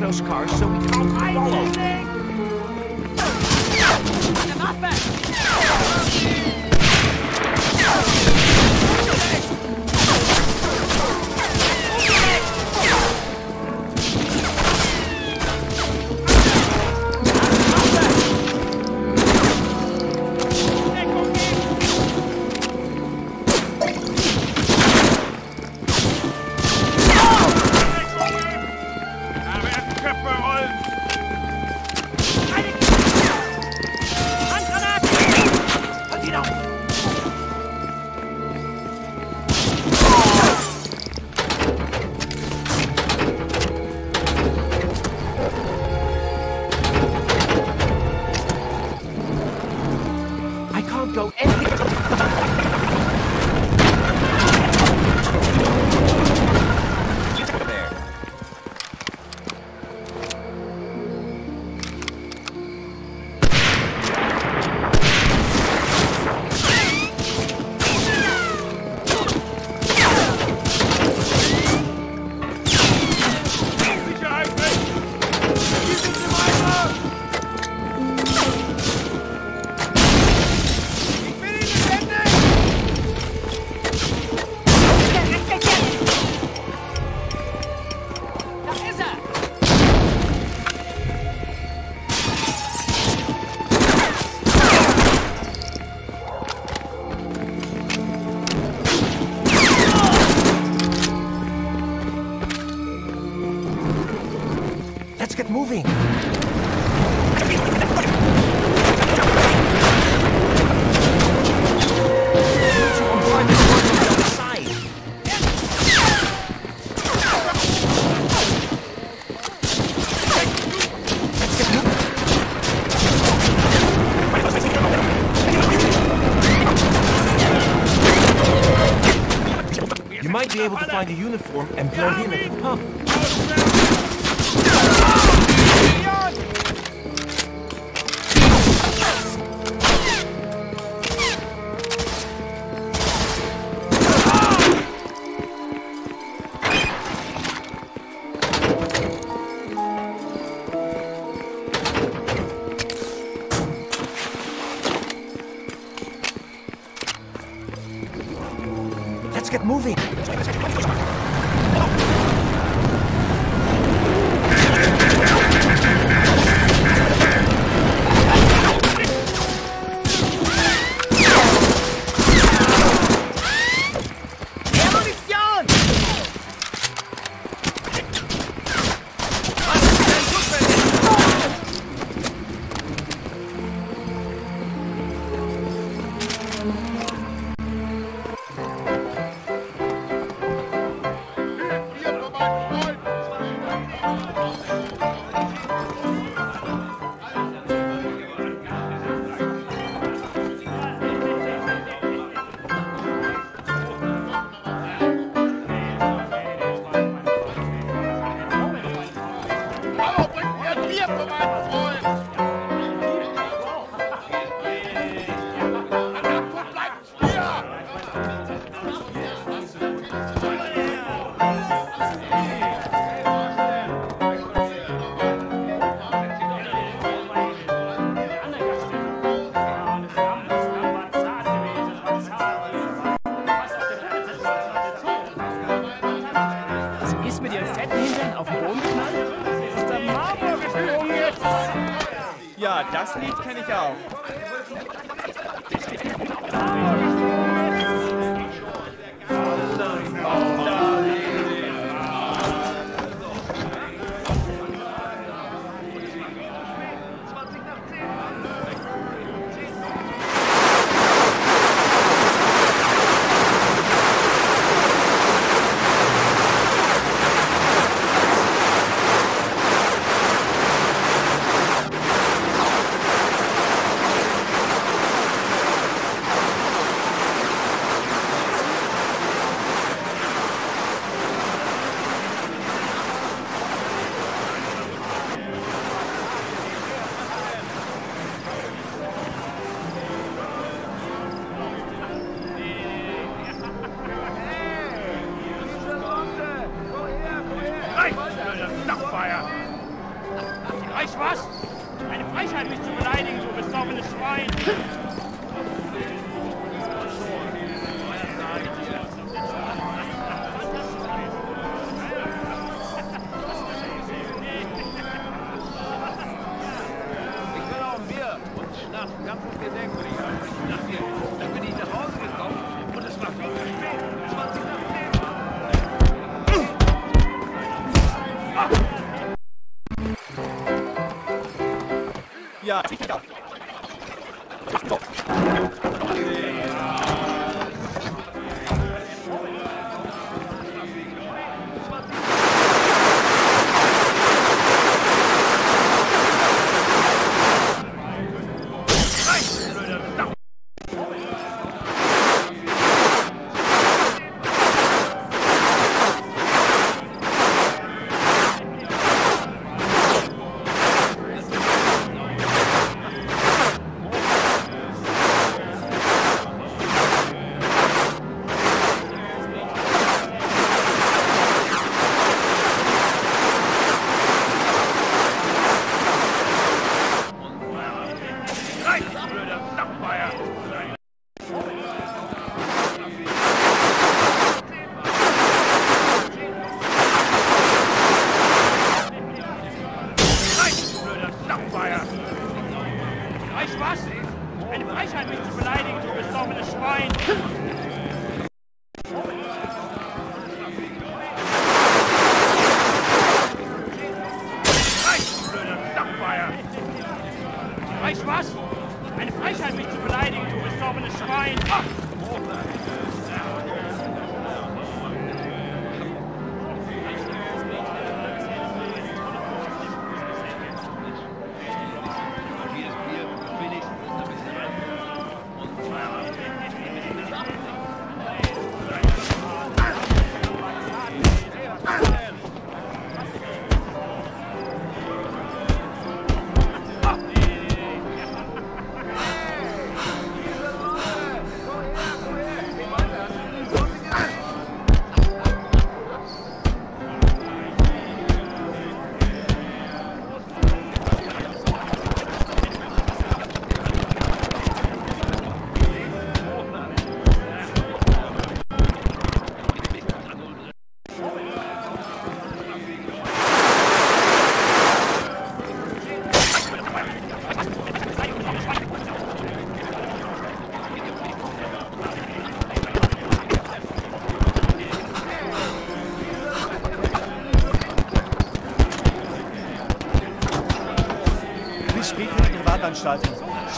I: Those cars, so we can't follow. able to find a uniform and blend in at the
G: pump.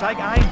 G: Steig ein.